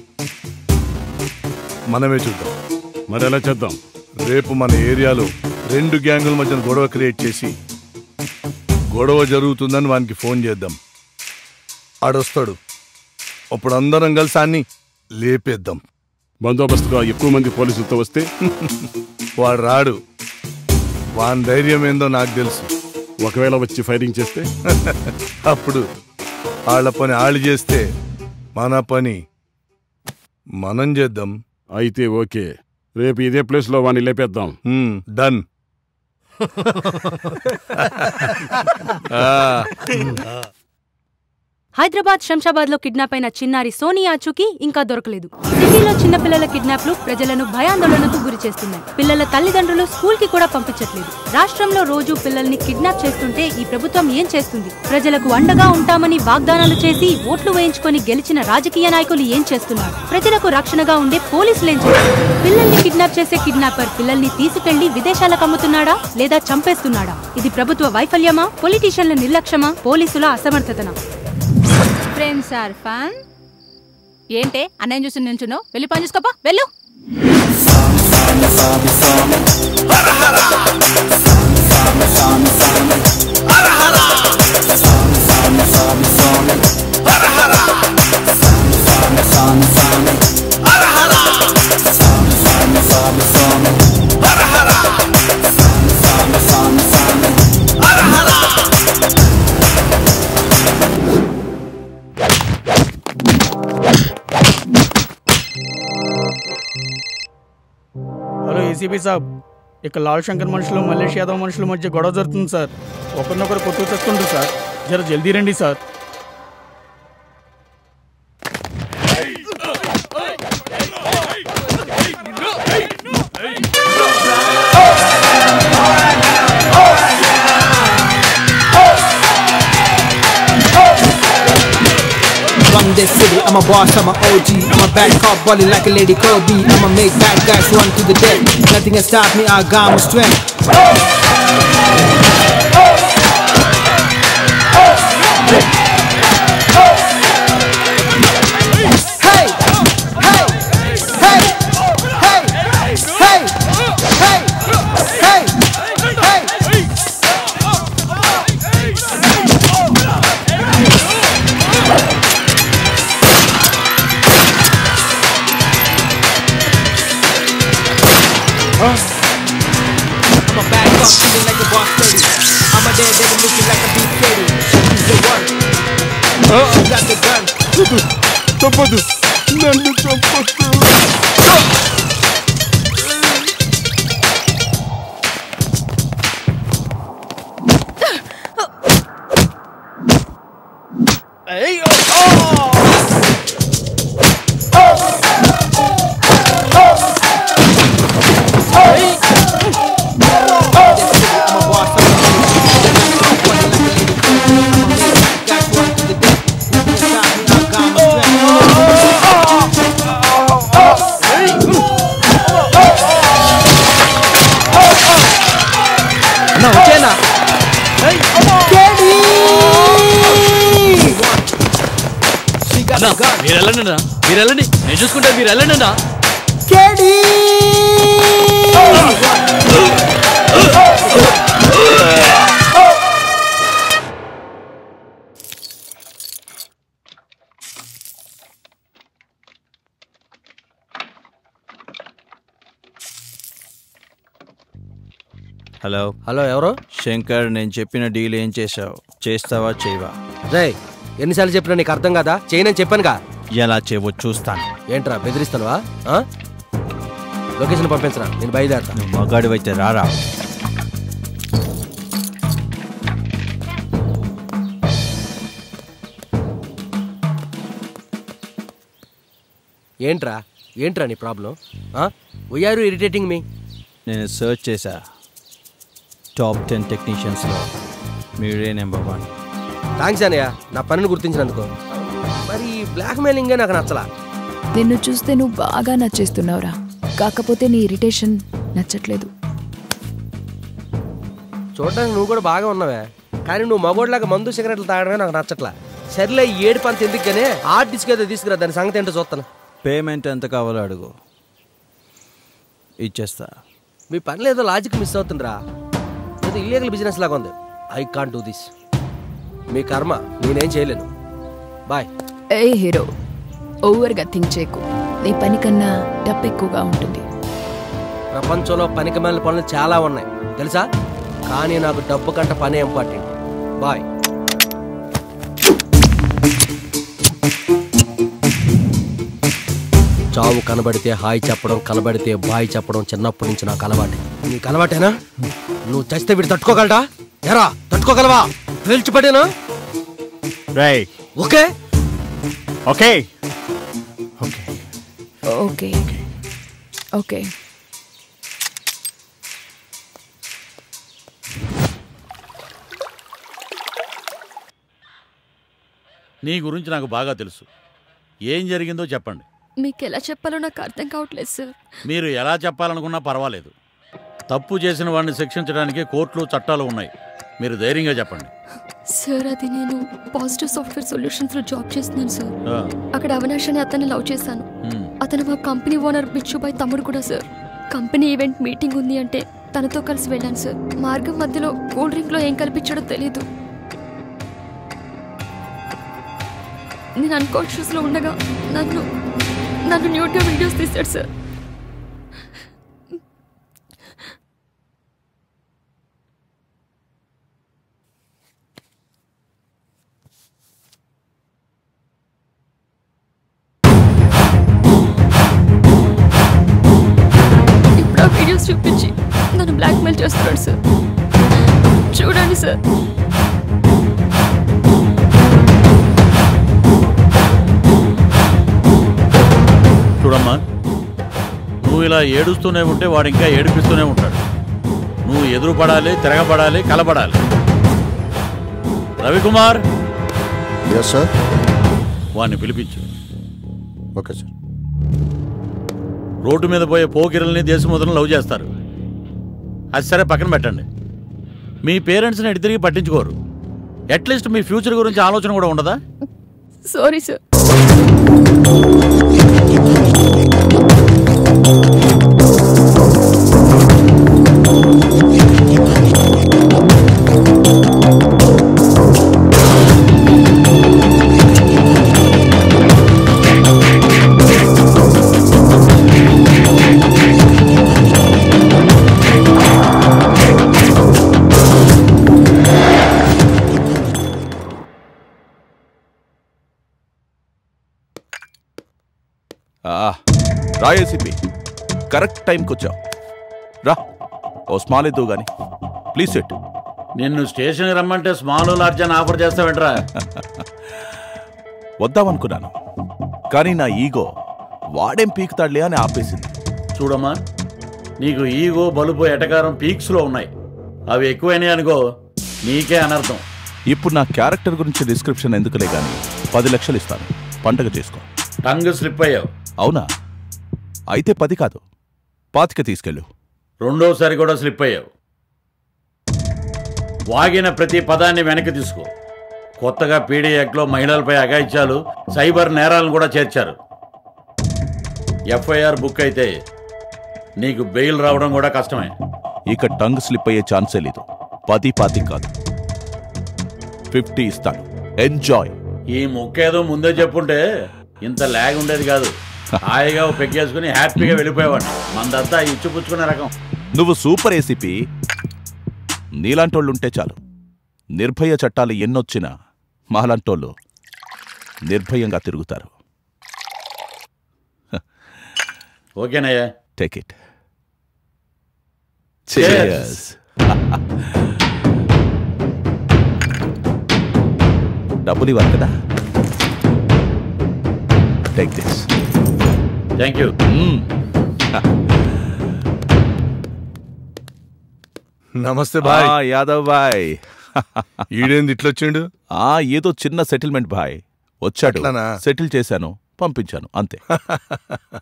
మనమే చూద్దాం. మరి ఎలా చేద్దాం? రేపు మన ఏరియాలో రెండు గ్యాంగుల మధ్య గొడవ క్రియేట్ చేసి గొడవ జరుగుతుందని వానికి ఫోన్ చేద్దాం. ఆడొస్తాడు. అప్పుడు అందరం కలిసి అన్ని లేపేద్దాం. బందోబస్తుగా ఎక్కువ మంది పోలీసులతో వస్తే? వాడు రాడు. వాని ధైర్యం ఏందో నాకు తెలుసు. ఒకవేళ వచ్చి ఫైరింగ్ చేస్తే? [laughs] అప్పుడు వాళ్ళ పని వాళ్ళు చేస్తే మన పని. మనం చేద్దాం. అయితే ఓకే. రేపు ఇదే ప్లేస్లో వాడిని లేపేద్దాం. డన్. [laughs] హైదరాబాద్ శంషాబాద్లో కిడ్నాప్ అయిన చిన్నారి సోనియా ఆచూకీ ఇంకా దొరకలేదు. సిటీలో చిన్నపిల్లల కిడ్నాప్లు ప్రజలను భయాందోళనకు గురి చేస్తున్నాయి. పిల్లల తల్లిదండ్రులు స్కూల్కి కూడా పంపించట్లేదు. రాష్ట్రంలో రోజు పిల్లల్ని కిడ్నాప్ చేస్తుంటే ఈ ప్రభుత్వం ఏం చేస్తుంది? ప్రజలకు అండగా ఉంటామని వాగ్దానాలు చేసి ఓట్లు వేయించుకొని గెలిచిన రాజకీయ నాయకులు ఏం చేస్తున్నారు? ప్రజలకు రక్షణగా ఉండే పోలీసులు ఏం చేస్తున్నారు? పిల్లల్ని కిడ్నాప్ చేసే కిడ్నాపర్ పిల్లల్ని తీసుకెళ్ళి విదేశాలకు అమ్ముతున్నాడా లేదా చంపేస్తున్నాడా? ఇది ప్రభుత్వ వైఫల్యమా? పొలిటీషియన్ల నిర్లక్ష్యమా? పోలీసుల అసమర్థతనా? Friends are fun. ఏంటే అన్నయ్య చూసి నిల్చును వెళ్ళి పని చూసుకోపా వెళ్ళు. హలో ఏసీపీ సాబ్ ఇక్కడ లాల్ శంకర్ మనుషులు మల్లేష్ యాదవ్ మనుషుల మధ్య గొడవ జరుగుతుంది సార్ ఒకరినొకరు కొట్టు తెస్తుండ్రు సార్ జర జల్దీ రండి sir this city. I'm a boss, I'm a OG. I'm a bad cop, balling like a lady Kobe. I'ma make bad guys run to the dead. Nothing can stop me, I got my strength. got the gun. Topadı. Nerede topadı? Hey, oh, oh! Hello ఎవరు? శంకర్ నేను చెప్పిన deal ఏం చేశావు? చేస్తావా చేయవా? రే ఎన్నిసార్లు చెప్పినా నీకు అర్థం కదా? చేయనని చెప్పానుగా ఎలా చేయవో చూస్తాను. ఏంట్రా బెదిరిస్తానువా ఆ? లొకేషన్ పంపించరా నేను బయలుదేరతా. నువ్వు మగాడివైతే రారా? ఏంట్రా ఏంట్రా నీ ప్రాబ్లం? వీఆర్ ఇరిటేటింగ్ మీ నేను సర్చ్ చేశా. టాప్ టెన్ టెక్నీషియన్స్లో మీరే నెంబర్ వన్. థ్యాంక్స్ అనయ్య నా పనిని గుర్తించినందుకు. మరి బ్లాక్ మెయిలింగే నాకు నచ్చలా? నిన్ను చూస్తే నువ్వు బాగా నచ్చేస్తున్నావురా. కాకపోతే నీ ఇరిటేషన్ నచ్చట్లేదు. చూడడానికి నువ్వు కూడా బాగా ఉన్నావే. కానీ నువ్వు మగోడ్లాగా మందు సిగరెట్లు తాగడమే నాకు నచ్చట్లా. సర్లే ఈ ఏడు పంత ఎందుకనే ఆర్ట్ డిస్క్ ఏదో తీసుకురా దాని సంగతి ఏంటో చూస్తాను పేమెంట్ ఎంత కావాలో అడుగు. ఇచ్చేస్తా. మీ పనిలో ఏదో లాజిక్ మిస్ అవుతుందిరా. ఏదో ఇల్లీగల్ బిజినెస్ లాగా ఉంది. ఐ కాంట్ డూ దిస్ మీ కర్మ నేనేం చేయలేను. బాయ్ ఏ హీరో ఓవర్గా థింక్ చేయకు. నీ పని కన్నా డబ్బు ఎక్కువగా ఉంటుంది. ప్రపంచంలో పనికిమాలిన పనులు చాలా ఉన్నాయి. తెలుసా? కానీ నాకు డబ్బు కంట పనే ఇంపార్టెంట్ బాయ్ చావు కనబడితే హాయ్ చెప్పడం కనబడితే బాయ్ చెప్పడం చిన్నప్పటి నుంచి నాకు అలవాటే. నీకు అలవాటేనా? నువ్వు చస్తే వీడు తట్టుకోగలడా? ఎరా తట్టుకోగలవా? పీల్చిపడేనా రై ఓకే. ఓకే. ఓకే. ఓకే. నీ గురించి నాకు బాగా తెలుసు. ఏం జరిగిందో చెప్పండి. మీకు ఎలా చెప్పాలో నాకు అర్థం కావట్లేదు సార్. మీరు ఎలా చెప్పాలనుకున్నా పర్వాలేదు. తప్పు చేసిన వాడిని శిక్షించడానికి కోర్టులు చట్టాలు ఉన్నాయి. మీరు ధైర్యంగా చెప్పండి. సార్ అది నేను పాజిటివ్ సాఫ్ట్వేర్ సొల్యూషన్స్లో జాబ్ చేస్తున్నాను సార్. అక్కడ అవినాష్ అని అతన్ని లవ్ చేశాను. అతను మా కంపెనీ ఓనర్ బిచ్చుబాయ్ తమ్ముడు కూడా సార్. కంపెనీ ఈవెంట్ మీటింగ్ ఉంది అంటే తనతో కలిసి వెళ్ళాను సార్. మార్గం మధ్యలో కూల్ డ్రింక్లో ఏం కల్పించాడో తెలియదు నేను అన్కాన్షియస్లో ఉండగా నన్ను నన్ను న్యూట్గా వీడియోస్ తీశాడు సార్. వీడియోస్ చూపించి నన్ను బ్లాక్మెయిల్ చేస్తున్నాడు సార్. చూడండి సార్. చూడమ్మా నువ్వు ఇలా ఏడుస్తూనే ఉంటే వాడు ఇంకా ఏడిపిస్తూనే ఉంటాడు. నువ్వు ఎదురుపడాలి తిరగబడాలి కలబడాలి. రవికుమార్! ఎస్ సార్ వాడిని పిలిపించు. ఓకే సార్ రోడ్డు మీద పోయే పోకిరల్ని దేశముద్రను లవ్ చేస్తారు. అది సరే పక్కన పెట్టండి. మీ పేరెంట్స్ని ఎటు తిరిగి పట్టించుకోరు. అట్లీస్ట్ మీ ఫ్యూచర్ గురించి ఆలోచన కూడా ఉండదా? సారీ సార్ కరెక్ట్ టైంకి వచ్చావు. రా ఓ స్మాల్ ఇద్దు గాని. Please set. నిన్ను స్టేషన్కి రమ్మంటే స్మాల్ లార్జ్ అని ఆఫర్ చేస్తావేంట్రా? [laughs] వద్దామనుకున్నాను. కానీ నా ఈగో వాడేం పీకుతాడులే అని ఆపేసింది. చూడమ్మా నీకు ఈగో బలుపు ఎటకారం పీక్స్లో ఉన్నాయి. అవి ఎక్కువైనాయి అనుకో నీకే అనర్థం. ఇప్పుడు నా క్యారెక్టర్ గురించి డిస్క్రిప్షన్ ఎందుకులే గాని పది లక్షలు ఇస్తాను. పండగ చేసుకో. టంగ్ స్లిప్ అయ్యావు. అవునా? అయితే పది కాదు. పాతిక తీసుకెళ్ళు. రెండోసారి కూడా స్లిప్ అయ్యావు. వాగిన ప్రతి పదాన్ని వెనక్కి తీసుకో. కొత్తగా పీడీ యాక్ట్లో మహిళలపై అఘాయిత్యాలు సైబర్ నేరాలను కూడా చేర్చారు. ఎఫ్ఐఆర్ బుక్ అయితే నీకు బెయిల్ రావడం కూడా కష్టమే. ఇక టంగ్ స్లిప్ అయ్యే ఛాన్సే లేదు. పది పాతి కాదు. ఫిఫ్టీ ఇస్తాను. ఎంజాయ్. ఈ ముక్కేదో ముందే చెప్పుంటే ఇంత ల్యాగ్ ఉండేది కాదు. హాయిగా పెగ్గేసుకుని హ్యాపీగా వెళ్ళిపోయేవాడిని. మందంతా ఇచ్చిపుచ్చుకునే రకం. నువ్వు సూపర్ ఏసీపీ. నీలాంటోళ్ళు ఉంటే చాలు. నిర్భయ చట్టాలు ఎన్నొచ్చినా మాలాంటోళ్ళు నిర్భయంగా తిరుగుతారు. ఓకేనయ్యా. Take it Cheers. డబ్బులు ఇవ్వాలి కదా? టేక్ దిస్ థ్యాంక్ యూ నమస్తే బాయ్ యాదవ్ బాయ్ ఈడేంది ఇట్లొచ్చిండు? ఆ ఏదో చిన్న సెటిల్మెంట్ బాయ్ వచ్చాడు? సెటిల్ చేశాను. పంపించాను. అంతే. [laughs]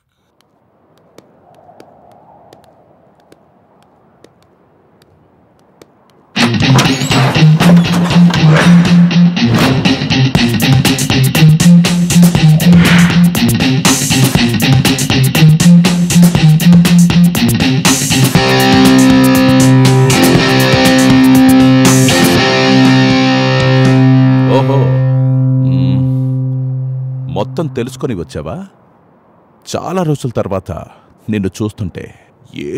మొత్తం తెలుసుకొని వచ్చావా? చాలా రోజుల తర్వాత నిన్ను చూస్తుంటే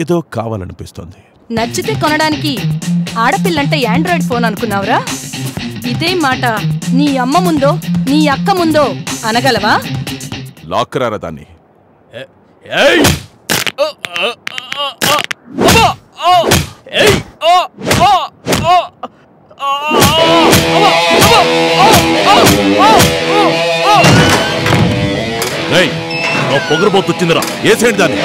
ఏదో కావాలనిపిస్తోంది. నచ్చితే కొనడానికి ఆడపిల్లంటే యాండ్రాయిడ్ ఫోన్ అనుకున్నావురా? ఇదే మాట నీ అమ్మ ముందో నీ అక్క ముందో అనగలవా? లాక్కరారా దాన్ని. రేయ్, నా ఏసేంటి దాన్ని?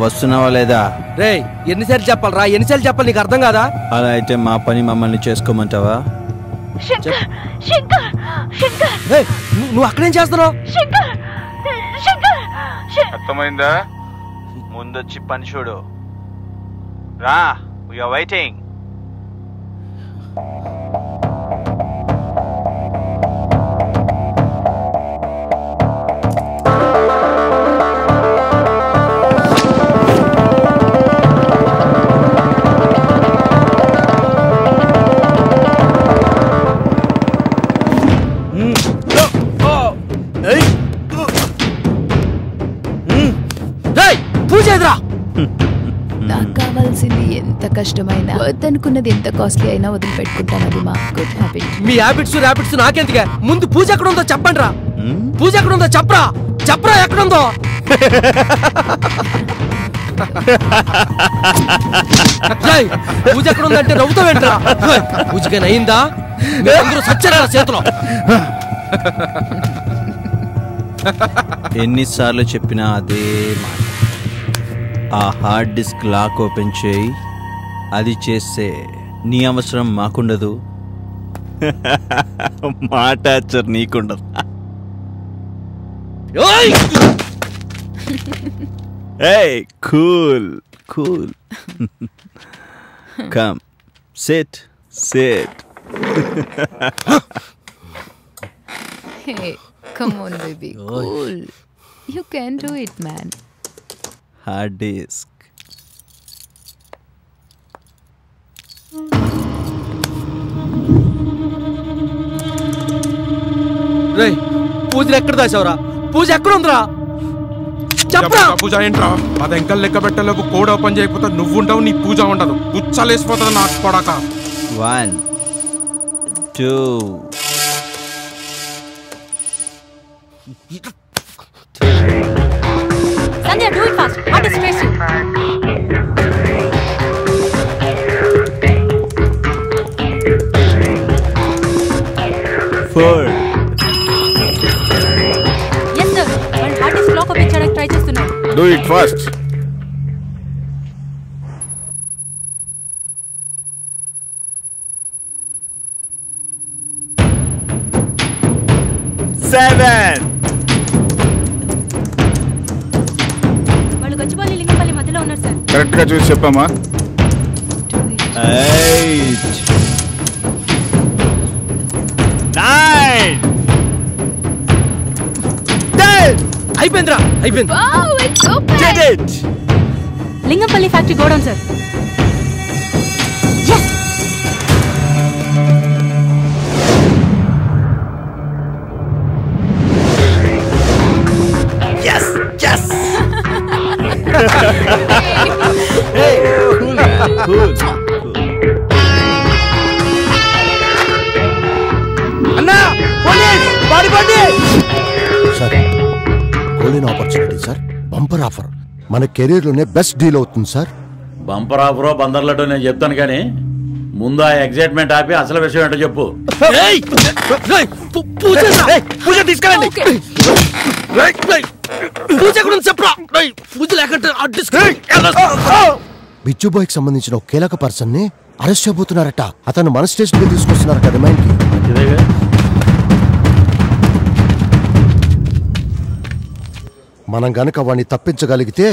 వస్తున్నావా లేదా? రే ఎన్నిసార్లు చెప్పాలరా? ఎన్నిసార్లు చెప్పాలి? నీకు అర్థం కాదా? అలా అయితే మా పని మమ్మల్ని చేసుకోమంటావా? నువ్వు అక్కడేం చేస్తున్నావు? అర్థమైందా? ముందొచ్చి పని చూడు. రా వీఆర్ వెయిటింగ్ ఎంత కష్టమైనా వద్దనుకున్నది ఎంత కాస్ట్లీ అయినా వదిలిపెట్టుకుంటాను అది మా గుడ్ హ్యాబిట్ మీ హ్యాబిట్స్ ర్యాబిట్స్ నాకెందుకే? ముందు పూజ ఎక్కడ ఉందో చెప్పండి రా పూజ ఎక్కడ ఉందో చెప్పరా. చెప్పరా ఎక్కడ ఉందో పూజ ఎక్కడ ఉందంటే నవ్వుతావేంట్రా రేయ్, పూజకైనా అయిందా? మీరందరూ సచ్చారా చేతిలో. ఎన్నిసార్లు చెప్పినా అదే మాట. ఆ హార్డ్ డిస్క్ లాక్ ఓపెన్ చేయి. అది చేస్తే నీ అవసరం మాకుండదు. [laughs] మా టాచర్ నీకుండదు. ఏయ్ cool cool. Come sit set come on baby cool you can do it man hard disk రేయ్ పూజలు ఎక్కడ దాచావురా పూజ ఎక్కడ ఉందిరా చెప్పరా పూజ ఏంట్రా అది ఎంకల్ లెక్క పెట్టలేవు కోడ్ ఓపెన్ చేయకపోతే నువ్వు ఉండవు నీ పూజ ఉండదు గుచ్చలేసిపోతుంది నాకు కొడక One, two. Sandhya, do it fast. What is stressing? Yes sir వాళ్ళు ట్రై చేస్తున్నారు? డూ ఇట్ ఫాస్ట్ సెవెన్ వాళ్ళు గచ్చిబౌలి లింగపల్లి మధ్యలో ఉన్నారు సార్ కరెక్ట్గా చూసి చెప్పమ్మా. Eight. అయిపోయిందిరా అయిపోయింది! లింగంపల్లి ఫ్యాక్టరీ గోడౌన్ సార్ మన కెరీర్లోనే బెస్ట్ డీల్ అవుతుంది సార్. బంపర్ ఆఫరో బందర్లటో నేను చెప్తాను కానీ ముందు ఆ ఎగ్జైట్మెంట్ ఆపి అసలు విషయం ఏంటో చెప్పు. పూజ తీసుకెళ్ళండి. పూజ గురించి చెప్పరా. పూజ లేకుంటే బిచ్చుబాయ్కి సంబంధించిన ఒక కీలక పర్సన్ని అరెస్ట్ చేయబోతున్నారట. అతను మన స్టేషన్ తీసుకొస్తున్నారట రిమైండ్ మనం గనక వాడిని తప్పించగలిగితే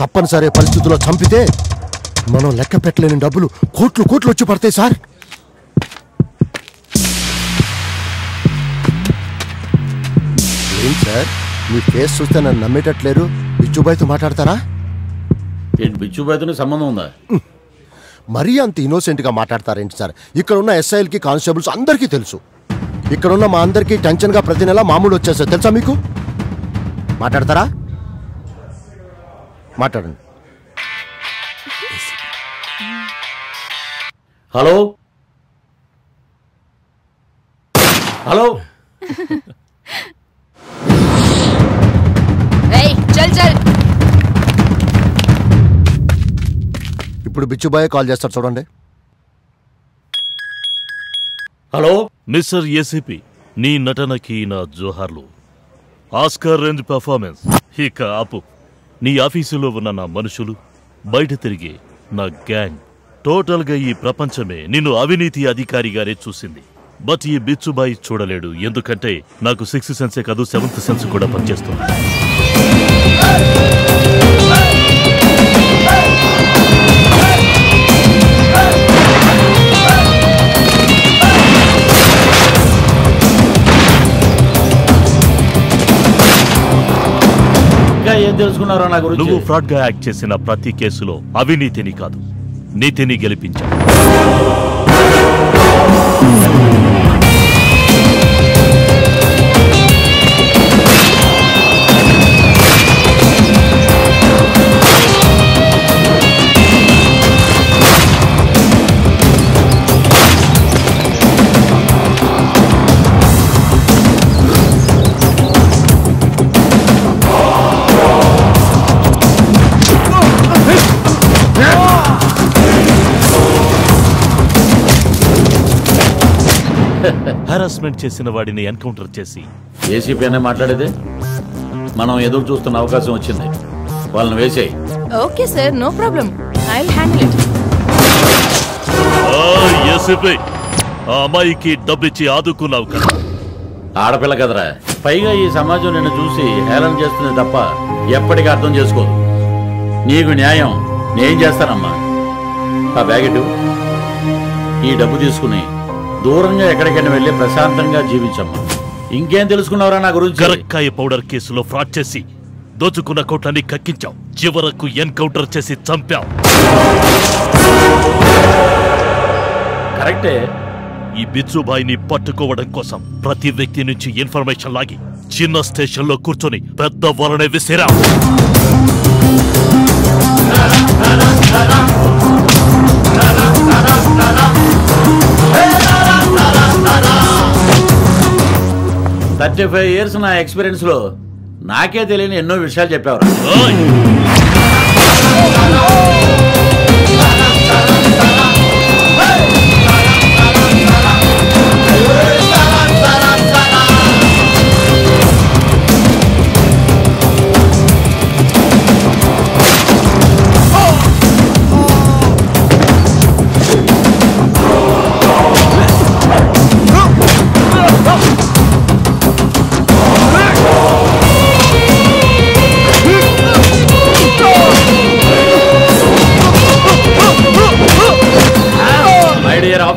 తప్పనిసరి పరిస్థితుల్లో చంపితే మనం లెక్క పెట్టలేని డబ్బులు కోట్లు కోట్లు వచ్చి పడతాయి సార్. ఏం సార్? మీ ఫేస్ చూస్తే నన్ను నమ్మేటట్లేరు. బిచ్చుబాయ్తో మాట్లాడతారా? ఏంటి బిచ్చుబాయ్తో సంబంధం ఉందా? మరీ అంత ఇన్నోసెంట్గా మాట్లాడతారేంటి సార్? ఇక్కడ ఉన్న ఎస్ఐలకి కానిస్టేబుల్స్ అందరికీ తెలుసు. ఇక్కడ ఉన్న మా అందరికీ టెన్షన్గా ప్రతి నెల మామూలు వచ్చేస్తారు తెలుసా మీకు? మాట్లాడతారా? మాట్లాడండి. హలో? హలో? ఏయ్ చల్ చల్. ఇప్పుడు బిచ్చుబాయ్ కాల్ చేస్తారు చూడండి. హలో? మిస్టర్ ఏసీపీ నీ నటనకి నా జోహార్లు. ఆస్కార్ రేంజ్ పర్ఫార్మెన్స్ ఇక ఆపు. నీ ఆఫీసులో ఉన్న నా మనుషులు బయట తిరిగే నా గ్యాంగ్ టోటల్గా ఈ ప్రపంచమే నిన్ను అవినీతి అధికారిగానే చూసింది. బట్ ఈ బిచ్చుబాయి చూడలేడు. ఎందుకంటే నాకు సిక్స్త్ సెన్సే కాదు సెవెంత్ సెన్స్ కూడా పనిచేస్తుంది. ఏం తెలుసుకున్నారో నా గురించి? నువ్వు ఫ్రాడ్గా యాక్ట్ చేసిన ప్రతి కేసులో అవినీతిని కాదు నీతిని గెలిపించావు. హెరాస్మెంట్ చేసిన వాడిని ఎన్కౌంటర్ చేసి. ఏసీపీ అనే మాట్లాడేది? మనం ఎదురు చూస్తున్న అవకాశం వచ్చింది. వాళ్ళని వేసేయి. Okay sir no problem I handle it ACP ఆ అమ్మాయికి డబ్బిచ్చి ఆదుకున్నావు కదా. ఆడపిల్ల కదరా. పైగా ఈ సమాజం నిన్ను చూసి హేళన చేస్తుంది తప్ప ఎప్పటికీ అర్థం చేసుకోదు. నీకు న్యాయం నేను చేస్తానమ్మా. ఆ బ్యాగ్ ఇటు. ఈ డబ్బు తీసుకుని దూరంగా ఎక్కడికైనా వెళ్ళి ప్రశాంతంగా జీవించమ్మా. ఇంకేం తెలుసుకున్నావురా నా గురించి? గరక్కాయ పౌడర్ కేసులో ఫ్రాడ్ చేసి దోచుకున్న కోట్లన్నీ కక్కించావు. చివరకు ఎన్కౌంటర్ చేసి చంపావు. కరెక్టే. ఈ బిచ్చుబాయిని పట్టుకోవడం కోసం ప్రతి వ్యక్తి నుంచి ఇన్ఫర్మేషన్ లాగి చిన్న స్టేషన్లో కూర్చొని పెద్ద వలనే విసిరా థర్టీ ఫైవ్ ఇయర్స్ నా ఎక్స్పీరియన్స్లో నాకే తెలియని ఎన్నో విషయాలు చెప్పావు my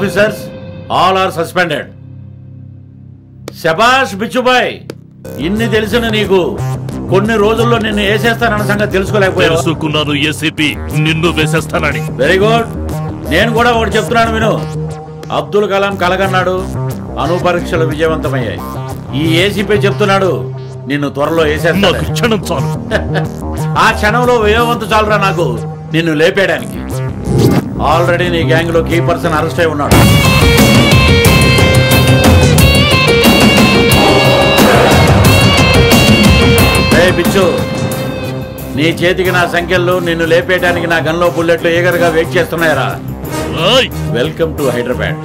officers all are suspended. శబాష్ బిచ్చుబాయ్ ఇన్ని తెలిసిన నీకు కొన్ని రోజుల్లో నిన్ను వేసేస్తానన్న సంగతి తెలుసుకోలేకపోయావు? తెలుసుకున్నాను ఏసీపీ. నిన్ను వేసేస్తానని. వెరీ గుడ్ నేను కూడా ఒకటి చెప్తున్నాను విను. అబ్దుల్ కలాం కలగన్నాడు అణు పరీక్షలు విజయవంతమయ్యాయి. ఈ ఏసీపీ చెప్తున్నాడు నిన్ను త్వరలో క్షణం చాలు. [laughs] ఆ క్షణంలో వేయవంతు చాలురా నాకు నిన్ను లేపేయడానికి. ఆల్రెడీ నీ గ్యాంగ్లో కీ పర్సన్ అరెస్ట్ అయి ఉన్నాడు. ఏ బిచ్చు నీ చేతికి నా సంఖ్యలు నిన్ను లేపేయడానికి నా గన్లో బుల్లెట్లు ఏగరగా వెయిట్ చేస్తున్నాయరా. Welcome to Hyderabad.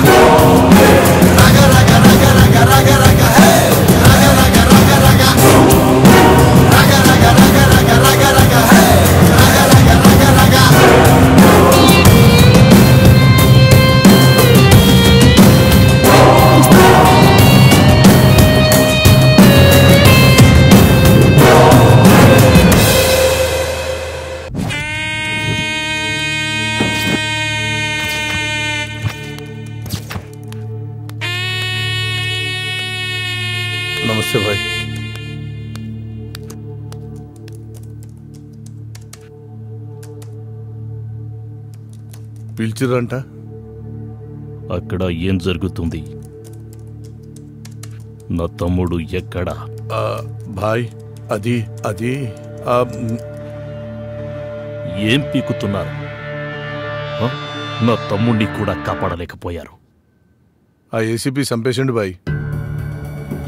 నమస్తే పిలిచిరంట అక్కడ ఏం జరుగుతుంది? నా తమ్ముడు ఎక్కడా? ఆ, భాయ్ అది అది ఏం పీకుతున్నారు? నా తమ్ముణ్ణి కూడా కాపాడలేకపోయారు. ఆ ఏసీపీ చంపేసిండు భాయ్.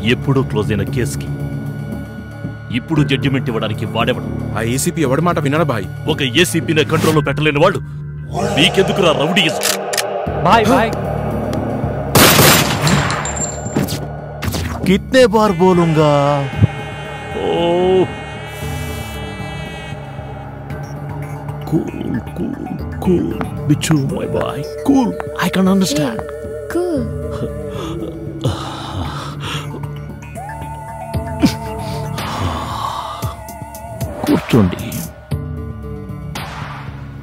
ఎప్పుడో క్లోజ్ అయిన కేసుకి. ఇప్పుడు జడ్జిమెంట్ ఇవ్వడానికి వాడెవడు? ఆ ఏసీపీ ఎవడి మాట వినడా బాయ్ ఒక ఏసీపీని కంట్రోల్లో పెట్టలేని వాడు. నీకెందుకురా రౌడీ బాయ్ బాయ్ कितने बार बोलूंगा ओ cool cool cool bichu my boy cool i can understand cool కూర్చోండి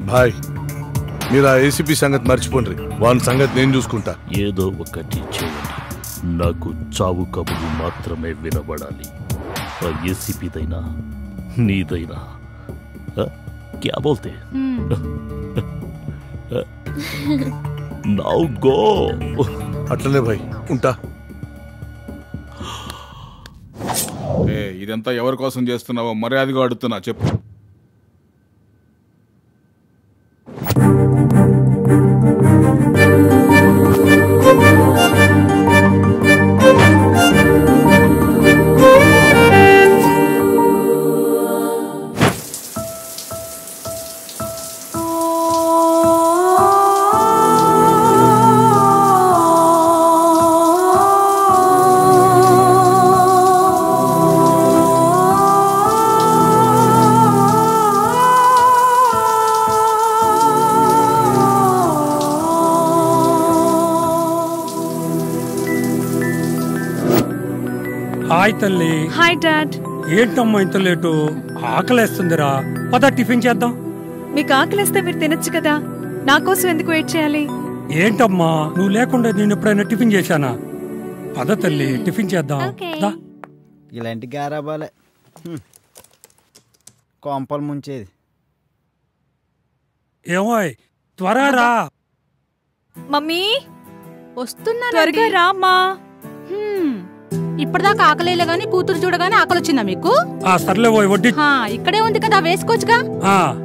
భాయ్ మీరు ఆ ఏసీపీ సంగతి మర్చిపోండి. వాని సంగతి నేను చూసుకుంటా. ఏదో ఒకటి చేయండి. నాకు చావు కబులు మాత్రమే వినబడాలి. ఆ ఏసీపీదైనా నీదైనా? క్యా బోల్తే? నౌ గో అట్లనే భాయ్ ఉంటా. ఏ ఇదంతా ఎవరి కోసం చేస్తున్నావో మర్యాదగా అడుగుతున్నా చెప్పు. తల్లి. హాయ్ డాడ్ ఏంటమ్మా ఇంత లేటు? ఆకలేస్తుందిరా. పద టిఫిన్ చేద్దాం. మీకు ఆకలిస్తే మీరు తినొచ్చు కదా. నా కోసం ఎందుకు వెయిట్ చేయాలి? ఏంటమ్మా? నువ్వు లేకుండా నేను ఎప్పుడైనా టిఫిన్ చేశానా? పద తల్లి టిఫిన్ చేద్దాం. దా. ఇలాంటి గారాబాలే. హ్మ్. కొంపలు ముంచేది. ఏమోయ్ త్వరగా రా. మమ్మీ వస్తున్నా త్వరగా రామ్మా. ఇప్పటిదాకా ఆకలేలే గాని కూతురు చూడగానే ఆకలి వచ్చిందా మీకు? ఆ సర్లే పోయి వడ్డీ. హా, ఇక్కడే ఉంది కదా వేసుకోవచ్చుగా. ఆ,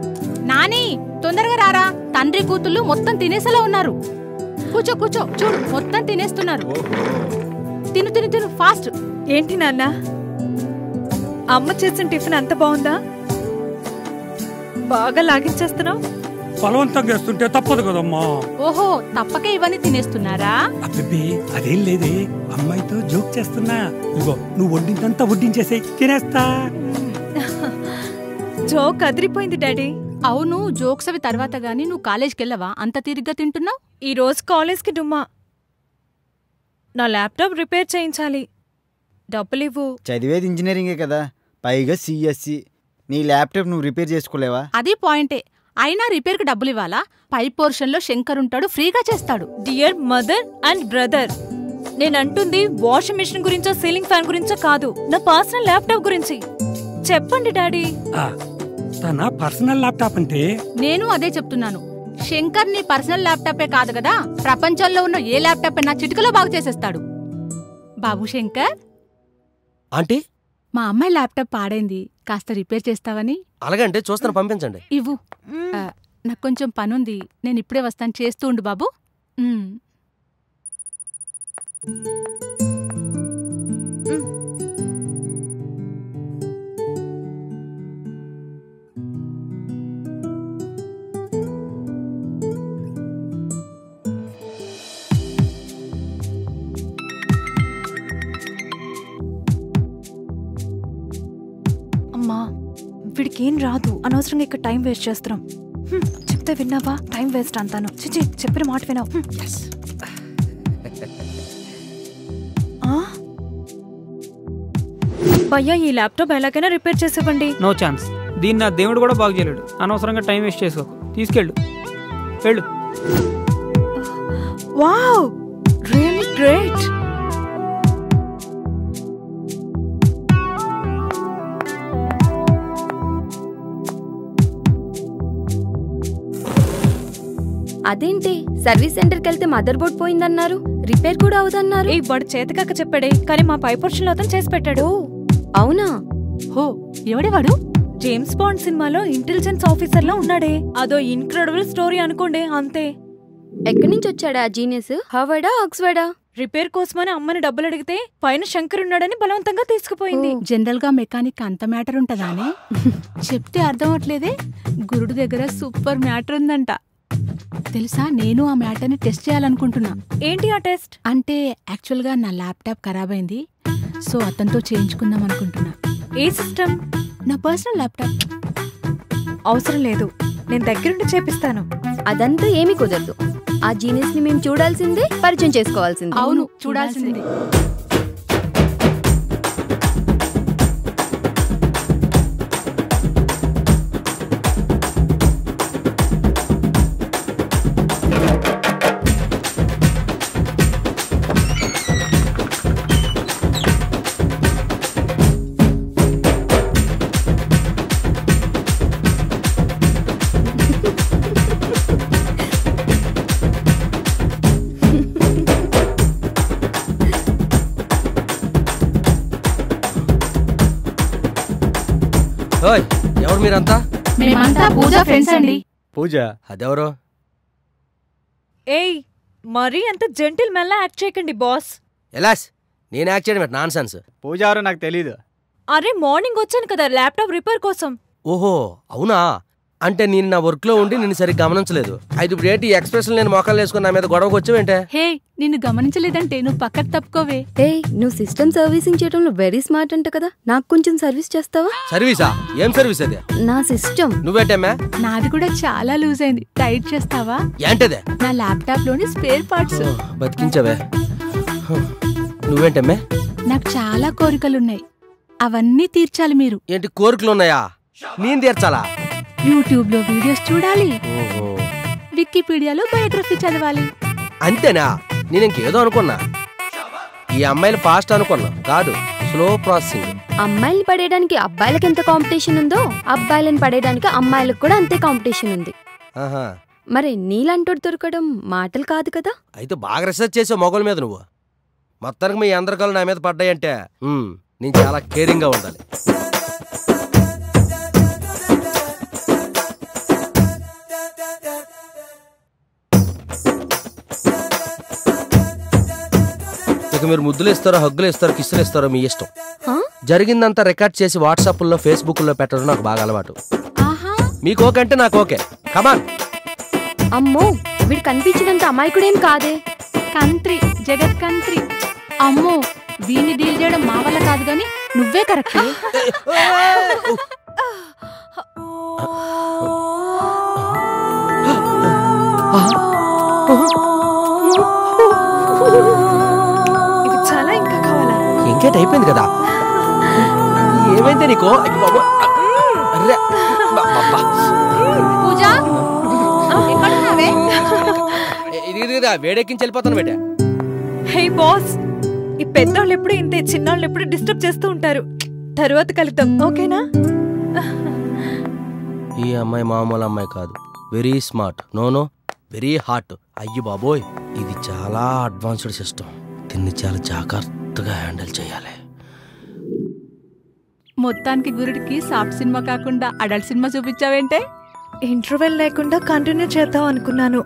నాని తొందరగా రారా. తండ్రి కూతుళ్ళు మొత్తం తినేసేలా ఉన్నారు. కూర్చో కూర్చో చూడు మొత్తం తినేస్తున్నారు. తిను తిను తిను ఫాస్ట్. ఏంటి నాన్న? అమ్మ చేసిన టిఫిన్ అంత బాగుందా? బాగా లాగించేస్తున్నావు? బలవంతంగా వేస్తుంటే తప్పదు కదమ్మా. ఓహో తప్పకే ఇవన్నీ తినేస్తున్నారా? అబ్బే అదేం లేదే. అమ్మాయితో జోక్ చేస్తున్నా. ఇగో నువ్వు వడ్డిందంతా వడ్డించేసేయ్ తినేస్తా. [laughs] జోక్ అదిరిపోయింది డాడీ. అవును జోక్స్ అవి తర్వాత గాని నువ్వు కాలేజ్కి వెళ్ళవా అంత తీరిగ్గా తింటున్నావు? ఈ రోజు కాలేజ్కి డుమ్మా. నా ల్యాప్టాప్ రిపేర్ చేయించాలి. డబ్బులు ఇవ్వు చదివేది ఇంజనీరింగే కదా. పైగా సిఎస్సి. నీ ల్యాప్టాప్ నువ్వు రిపేర్ చేసుకోలేవా? అది పాయింటే. అయినా రిపేర్కి డబ్బులు ఇవ్వాలా పై పోర్షన్లో శంకర్ ఉంటాడు ఫ్రీగా చేస్తాడు. డియర్ మదర్ అండ్ బ్రదర్ నేను అంటుంది వాషింగ్ మిషన్ గురించో సీలింగ్ ఫ్యాన్ గురించో కాదు. నా పర్సనల్ ల్యాప్టాప్ గురించి. చెప్పండి డాడీ. ఆ, తన పర్సనల్ ల్యాప్టాప్ అంటే? నేను అదే చెప్తున్నాను. శంకర్ నీ పర్సనల్ ల్యాప్టాపే కాదు కదా? ప్రపంచంలో ఉన్న ఏ ల్యాప్టాప్ అయినా చిటికలో బాగు చేసేస్తాడు. బాబు శంకర్? ఆంటీ? మా అమ్మాయి ల్యాప్టాప్ పాడైంది. కాస్త రిపేర్ చేస్తావని? అలాగంటే చూస్తాను పంపించండి. ఇవ్వు. నాకు కొంచెం పనుంది. నేను ఇప్పుడే వస్తాను. చేస్తూ ఉండు బాబు. ఉమ్. వీడికి ఏం రాదు. అనవసరంగా ఇక్కడ టైం వేస్ట్ చేస్తున్నాం. చెప్తే విన్నావా? టైం వేస్ట్ అంతాను చిచి చెప్పిన మాట వినావు? భయ్యా ఈ ల్యాప్టాప్ ఎలాగైనా రిపేర్ చేసేవ్వండి. నో ఛాన్స్ దీన్ని నా దేవుడు కూడా బాగు చేయలేడు. అనవసరంగా టైం వేస్ట్ చేసుకోకు. తీసుకెళ్ళు. వెళ్ళు. వావ్! Really great! అదేంటి? సర్వీస్ సెంటర్కి వెళ్తే మదర్ బోర్డ్ పోయిందన్నారు. రిపేర్ కూడా అవుదన్నారు. ఏ వాడు చేతకాక చెప్పాడే కానీ మా పై పోర్షన్లో అతను చేసి పెట్టాడు. అవునా? హో ఎవడేవాడు జేమ్స్ బాండ్ సినిమాలో ఇంటెలిజెన్స్ ఆఫీసర్ లా ఉన్నాడే. అదో ఇన్క్రెడిబుల్ స్టోరీ అనుకోండి అంతే. ఎక్కడి నుంచి వచ్చాడా జీనియస్? హవర్డా ఆక్స్ఫర్డా? రిపేర్ కోసమని అమ్మని డబ్బులు అడిగితే పైన శంకర్ ఉన్నాడని బలవంతంగా తీసుకుపోయింది. జనరల్గా మెకానిక్ అంత మ్యాటర్ ఉంటదానే? [laughs] చెప్తే అర్థం అవట్లేదే గురుడు దగ్గర సూపర్ మ్యాటర్ ఉందంట. తెలుసా? నేను ఆ మ్యాటర్ని టెస్ట్ చేయాలనుకుంటున్నా. ఏంటి ఆ టెస్ట్? అంటే యాక్చువల్గా నా ల్యాప్టాప్ ఖరాబ్ అయింది సో అతనితో చేయించుకుందాం అనుకుంటున్నా. ఏ సిస్టమ్? నా పర్సనల్ ల్యాప్టాప్. అవసరం లేదు. నేను దగ్గరుండి చేపిస్తాను. అదంతా ఏమీ కుదరదు. ఆ జీనియస్ని మేము చూడాల్సిందే పరిచయం చేసుకోవాల్సిందే. అవును చూడాల్సిందే. మీరంతా? మేమంతా పూజ ఫ్రెండ్స్ అండి. పూజ? అదెవరు? ఏయ్ మరీ అంత జెంటిల్ మెల్లా యాక్ట్ చేయకండి బాస్ ఎలాస్ నేను యాక్ట్ చేయడం నాన్ సెన్స్ పూజారు నాకు తెలీదు. అరే మార్నింగ్ వచ్చాను కదా ల్యాప్టాప్ రిపేర్ కోసం. ఓహో అవునా? అంటే నేను నా వర్క్లో ఉండి నేను సరిగ్గా గమనించలేదు. అయితే ఇప్పుడు ఏంటి ఎక్స్ప్రెస్ నేను మోకాలు వేసుకుని నా మీద గొడవకు వచ్చావేంటే? హే నిన్ను గమనించలేదంటే నువ్వు పక్కకు తప్పుకోవే. ఏయ్ నువ్వు సిస్టమ్ సర్వీసింగ్ చేయడంలో వెరీ స్మార్ట్ అంట కదా. నాకు కొంచెం సర్వీస్ చేస్తావా? సర్వీసా ఏం సర్వీస్ అది? నా సిస్టమ్ నువ్వేటమ్మా నాది కూడా చాలా లూజ్ అయింది. టైట్ చేస్తావా? ఏంటదే? నా ల్యాప్టాప్లోని స్పేర్ పార్ట్స్ బతికించవే. నువ్వేంటమ్మే నాకు చాలా కోరికలున్నాయి. అవన్నీ తీర్చాలి మీరు. ఏంటి కోరికలు ఉన్నాయా నేను తీర్చాలా? యూట్యూబ్లో వీడియోస్ చూడాలి. ఓహో. వికీపీడియాలో బయోగ్రఫీ చదవాలి. అంతేనా? నేను ఇంకేదో అనుకున్నా. ఈ అమ్మాయిలు ఫాస్ట్ అనుకున్నా. కాదు స్లో ప్రాసెసింగ్. అమ్మాయిల్ని పడేయడానికి అబ్బాయిలకి ఎంత కాంపిటీషన్ ఉందో అబ్బాయిలను పడేయడానికి అమ్మాయిలకు కూడా అంతే కాంపిటీషన్ ఉంది. మరి నీలంటోడు దొరకడం మాటలు కాదు కదా? అయితే బాగా రీసెర్చ్ చేసావు మొగల మీద నువ్వు. మొత్తానికి మీ అందరికలు నా మీద పడ్డాయంటే నేను చాలా కేరింగ్గా ఉండాలి. ఇక మీరు ముద్దులు ఇస్తారో హగ్గులు ఇస్తారో కిస్సులు ఇస్తారో మీ ఇష్టం. జరిగిందంతా రికార్డ్ చేసి వాట్సాప్లో ఫేస్బుక్లో పెట్టడం నాకు బాగా అలవాటు. మీకు ఓకే అంటే నాకు ఓకే. కమాన్ అమ్మో వీడు కనిపించినంత అమాయకుడేం కాదే. కంత్రి జగత్ కంత్రి. అమ్మో వీన్ని డీల్ చేయడం మా వల్ల కాదు గాని నువ్వే కరెక్ట్. [laughs] ఎంగేట్ అయిపోయింది కదా. ఏమైంది నీకు? వేడెక్కించి వెళ్ళిపోతాను బేట. Hey boss. ఈ పెద్దోళ్ళు ఎప్పుడు ఇంతే చిన్నోళ్ళు ఎప్పుడు డిస్టర్బ్ చేస్తూ ఉంటారు. తర్వాత కలుద్దాం ఓకేనా? ఈ అమ్మాయి మామూలు అమ్మాయి కాదు. Very smart no no very hot అయ్యి బాబోయ్ ఇది చాలా అడ్వాన్స్డ్ సిస్టమ్ దీన్ని చాలా జాగ్రత్తగా హ్యాండిల్ చేయాలి. మొత్తానికి గురుడికి సాఫ్ట్ సినిమా కాకుండా అడల్ట్ సినిమా చూపించావేంటే? ఇంటర్వెల్ లేకుండా కంటిన్యూ చేద్దాం అనుకున్నాను.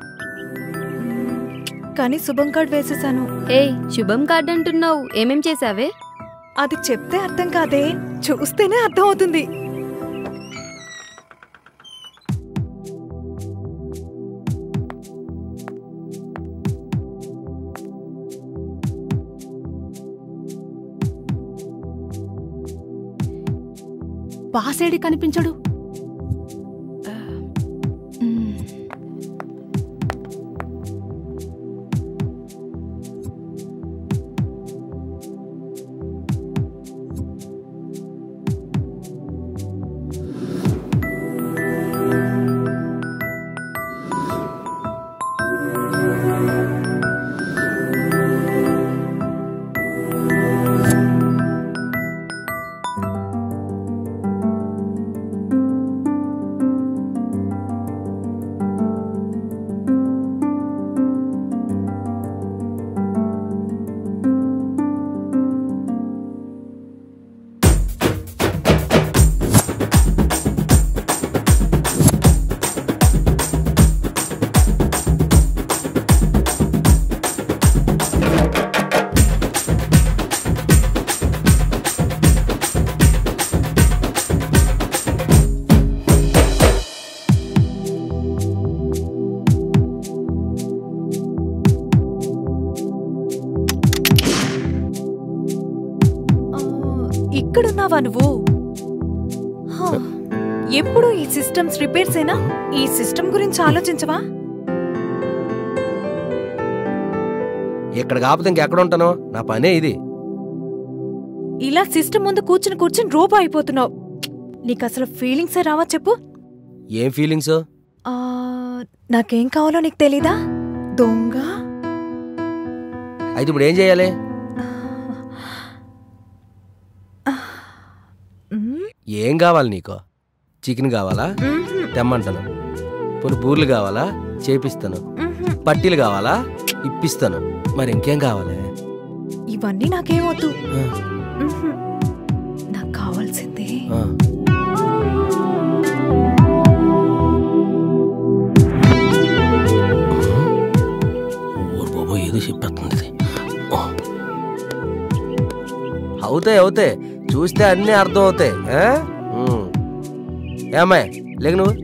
కానీ శుభం కార్డ్ వేసేసాను. ఏయ్ శుభం కార్డ్ అంటున్నావు. ఏమేం చేసావే అది చెప్తే అర్థం కాదే. చూస్తేనే అర్థం అవుతుంది. బాసేడి కనిపించడు. ఇక్కడున్నావా నువ్వు? హా, ఎప్పుడు ఈ సిస్టమ్స్ రిపేర్స్ ఏనా ఈ సిస్టమ్ గురించి ఆలోచించవా? ఇక్కడ కాకపోతే ఇంకెక్కడ ఉంటాను? నా పనే ఇది. ఇలా సిస్టమ్ ముందు కూర్చుని కూర్చుని రోబో అయిపోతున్నావు. నీకు అసలు ఫీలింగ్సే రావా చెప్పు? ఏం ఫీలింగ్స్? ఆ, నాకేం కావాలో నీకు తెలీదా? దొంగ? అయితే ఇప్పుడు ఏం చేయాలి? కావాలి నీకు. చికెన్ కావాలా? తెమ్మంటాను. పోనీ బూర్లు కావాలా? చేపిస్తాను. పట్టీలు కావాలా? ఇప్పిస్తాను. మరి ఇంకేం కావాలి? ఇవన్నీ నాకేం వద్దు మ్హూ. నాకు కావాల్సింది. ఏదో చెప్పేస్తుంది. అవుతాయి అవుతాయి. చూస్తే అన్నీ అర్థం అవుతాయి. ఏమ్మాయి లేక నువ్వు?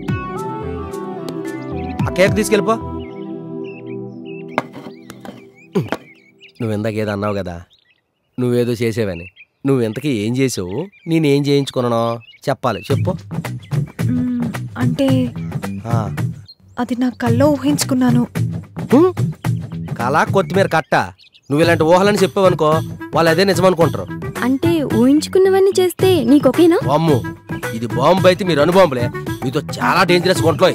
ఆ కేక్ తీసుకెళ్ళిపో. నువ్వు ఇందాక ఏదో అన్నావు కదా నువ్వేదో చేసేవని. నువ్వు ఇంతకీ ఏం చేసావు? నేనేం చేయించుకున్నానో చెప్పాలి. చెప్పు. అంటే ఆ. అది నా కల్లో ఊహించుకున్నాను. కళ కొత్తిమీర కట్ట. నువ్వు ఇలాంటి ఊహలని చెప్పావనుకో వాళ్ళు అదే నిజమనుకుంటారు అంటే ఊహించుకున్నవన్నీ చేస్తే నీకొకేనా బాంబు ఇది బాంబు అయితే మీరు అనుబాంబులే మీతో చాలా డేంజరస్ గుంట్లో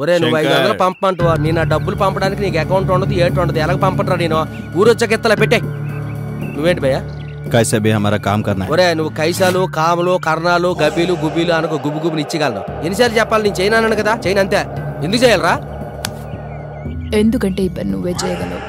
ఒరే నువ్వు ఐదు శంకర్. వందలు పంపమంటావా నేను ఆ డబ్బులు పంపడానికి నీకు అకౌంట్ ఉండదు ఏటి ఉండదు ఎలాగ పంపట్రా నేను ఊరొచ్చాక ఎత్తలా పెట్టే నువ్వేంటి భయ్యా कैसे भी हमारा काम करना है ఒరే నువ్వు కైసాలు కాములు కర్ణాలు గబీలు గుబీలు అనుకో గుబు గుబుని ఇచ్చిగలను ఎన్నిసార్లు చెప్పాలి నేను చైనా అన్నాను కదా చైనా అంతే ఎందుకు చేయాలరా ఎందుకంటే ఈ పని నువ్వే చేయగలవు.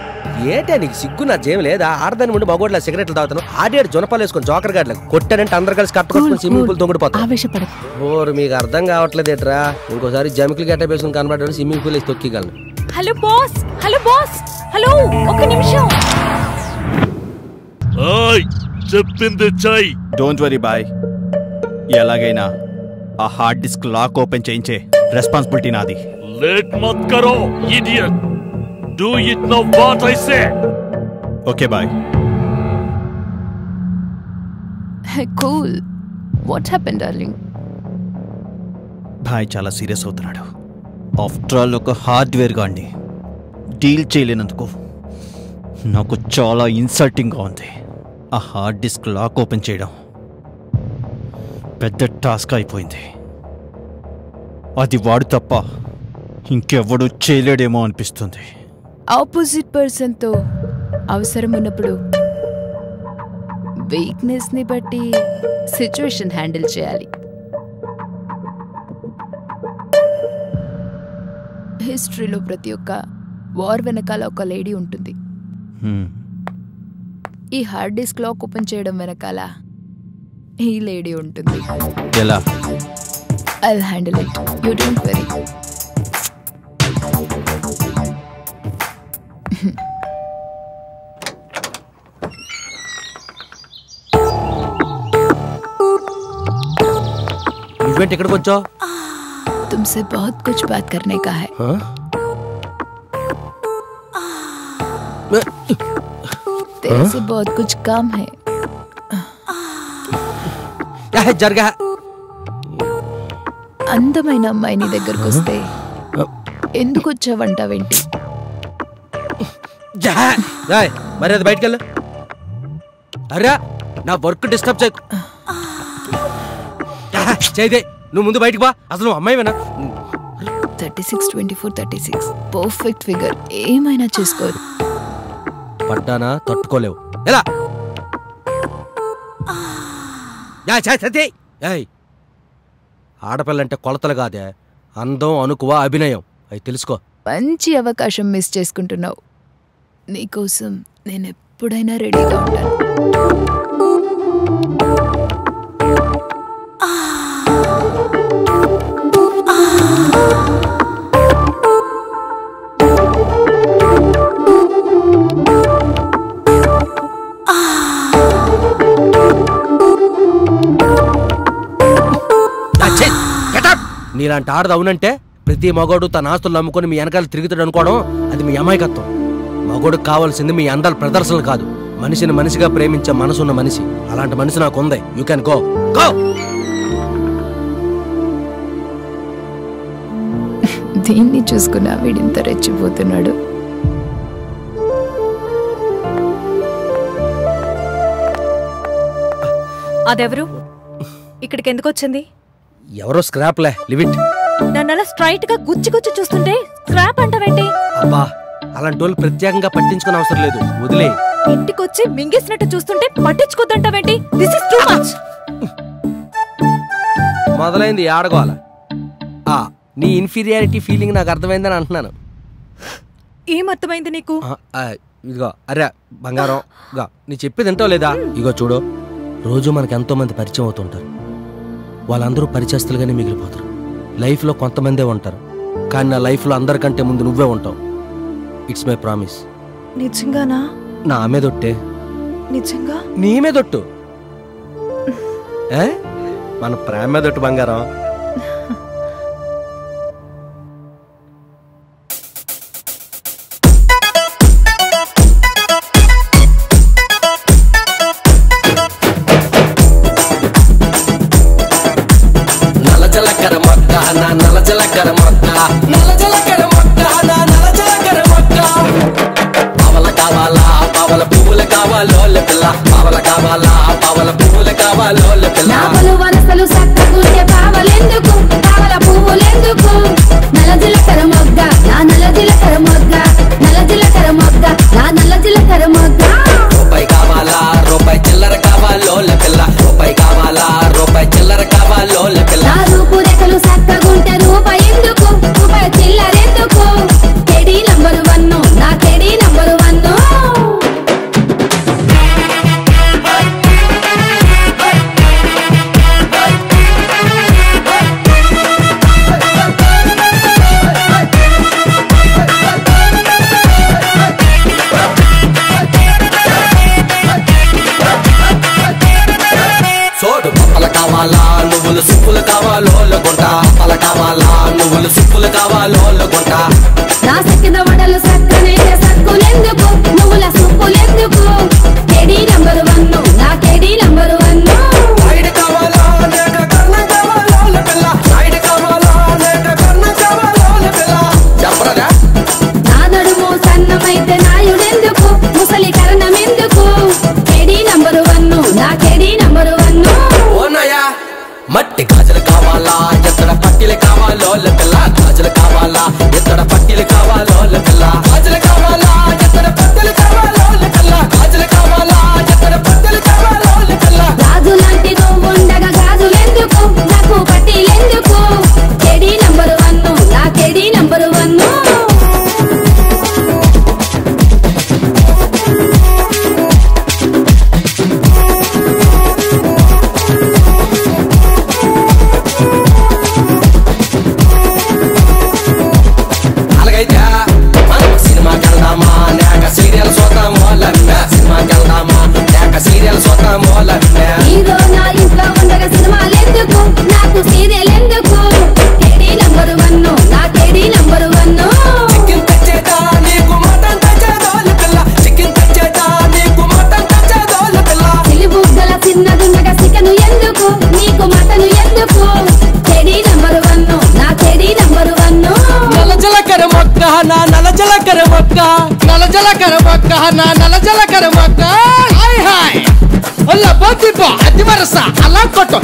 ఏంటే నీకు సిగ్గు నా జేం లేదా? ఆడదాని ముందు మగోట్ల సిగరెట్లు తాగుతాను ఆడేడు జొనపాలు వేసుకొని జోకర్ గాడ్లకు కొట్టానంటే అందరు కలిసి కట్టుకొని స్విమ్మింగ్ పూల్ తొంగిడిపోతాను ఆవేశపడ ఓరు మీకు అర్థం కావట్లేదు ఏట్రా ఇంకోసారి జమికలు గట్ట వేసుకుని కనబడ్డాడు స్విమ్మింగ్ పూల్ వేసి తొక్కిగలను. Hello boss hello boss hello ఒక నిమిషం. చెప్పింది చెయ్యి డోంట్ వరీ బాయ్ ఎలాగైనా ఆ హార్డ్ డిస్క్ లాక్ ఓపెన్ చేయించే రెస్పాన్సిబిలిటీ నాది. లేట్ మత్ కరో idiot. Do it now what I say okay boy cool what happen darling భాయ్ చాలా సీరియస్ అవుతున్నాడు. ఆఫ్టర్ ఆల్ ఒక హార్డ్వేర్ గాండి. డీల్ చేయలేనందుకు నాకు చాలా ఇన్సల్టింగ్గా ఉంది. ఆ హార్డ్ డిస్క్ లాక్ ఓపెన్ చేయడం పెద్ద టాస్క్ అయిపోయింది. అది వాడు తప్ప ఇంకెవ్వడు చేయలేడేమో అనిపిస్తుంది. ఆపోజిట్ పర్సన్తో అవసరం ఉన్నప్పుడు వీక్నెస్ని బట్టి సిచ్యువేషన్ హ్యాండిల్ చేయాలి. హిస్టరీలో ప్రతి ఒక్క వార్ వెనకాల ఒక లేడీ ఉంటుంది. హ్మ్. ఈ హార్డ్ డిస్క్ లాక్ ఓపెన్ చేయడం వెనకాల ఈ లేడీ ఉంటుంది. ఎలా? I handle it you don't very నువ్వేంటి ఇక్కడికి వచ్చావు तुमसे बहुत कुछ बात करने का है तेरे से बहुत कुछ काम है జరగా అందమైన అమ్మాయి నీ దగ్గరకు వస్తే ఎందుకు వచ్చావంటావేంటి మరి అది బయటకెళ్ళు. అరే నా వర్క్ డిస్టర్బ్ చేయ చేయదే నువ్వు ముందు బయటికి బా. అసలు నువ్వు అమ్మాయివేనా thirty six twenty four thirty six. Perfect figure ఏమైనా చేసుకో పడ్డానా తట్టుకోలేవు. ఎలా? ఆడపిల్లంటే కొలతలు కాదే. అందం అనుకువ అభినయం. అవి తెలుసుకో. మంచి అవకాశం మిస్ చేసుకుంటున్నావు. నీకోసం నేను ఎప్పుడైనా రెడీగా ఉంటాను. నీలాంటి ఆడది అవునంటే ప్రతి మగోడు తన ఆస్తులు నమ్ముకొని మీ వెనకాల తిరుగుతాడు అనుకోవడం అది మీ అమాయకత్వం. మగోడుకు కావాల్సింది మీ అందాల ప్రదర్శనలు కాదు. మనిషిని మనిషిగా ప్రేమించే మనసున్న మనిషి. అలాంటి మనిషి నాకు ఉంది. యూ కెన్ గో గో దీన్ని చూసుకున్నా వీడింత రెచ్చిపోతున్నాడు. అదెవరు? ఇక్కడికి ఎందుకు వచ్చింది ఎవరో స్క్రాప్లే. లిమిట్ నన్ను అలా స్ట్రైట్గా గుచ్చి గుచ్చి చూస్తుంటే స్క్రాప్ అంటావేంటి? అబ్బా అలాంటి వాళ్ళు ప్రత్యేకంగా పట్టించుకునే అవసరం లేదు. వదిలే. ఇంటికొచ్చి మింగేసినట్టు చూస్తుంటే పట్టించుకోద్దంటావేంటి దిస్ ఇస్ టూ మచ్ మొదలైంది ఆడగోల ఆ నీ ఇన్ఫీరియారిటీ ఫీలింగ్ నాకు అర్థమైందని అంటున్నాను. ఏం అర్థమైంది నీకు? ఇదిగో అరే బంగారం ఇదిగో నీ చెప్పేది వింటావు లేదా? ఇగో చూడు రోజు మనకు ఎంతో మంది పరిచయం అవుతుంటారు. వాళ్ళందరూ పరిచయస్తులుగానే మిగిలిపోతారు. లైఫ్లో కొంతమందే ఉంటారు. కానీ నా లైఫ్లో అందరికంటే ముందు నువ్వే ఉంటావు. ఇట్స్ మై ప్రామిస్ నిజంగానా? నా మీదొట్టే నిజంగా? నీ మీదొట్టు ఏ? మన ప్రేమ మీదొట్టు బంగారం. కావాలో పిల్ల పావల కావాలా పావల పువ్వులు కావాలో పిల్ల పావలు వనసలు సక్కగుంటే పావలెందుకు? పావల పువ్వులెందుకు? ಗೋಪಿಬ ಅತಿವರಸ ಅಲಾಕೊಟ್ಟು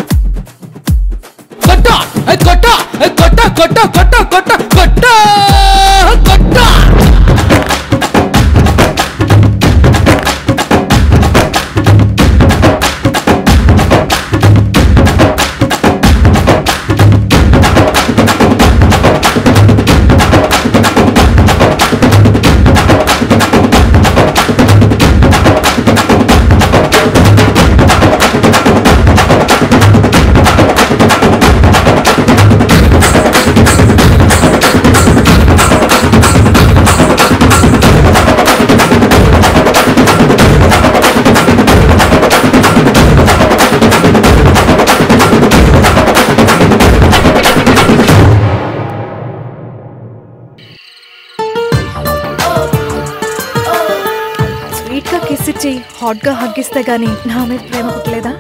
గా గానీ నా మీద ప్రేమ పుట్టలేదా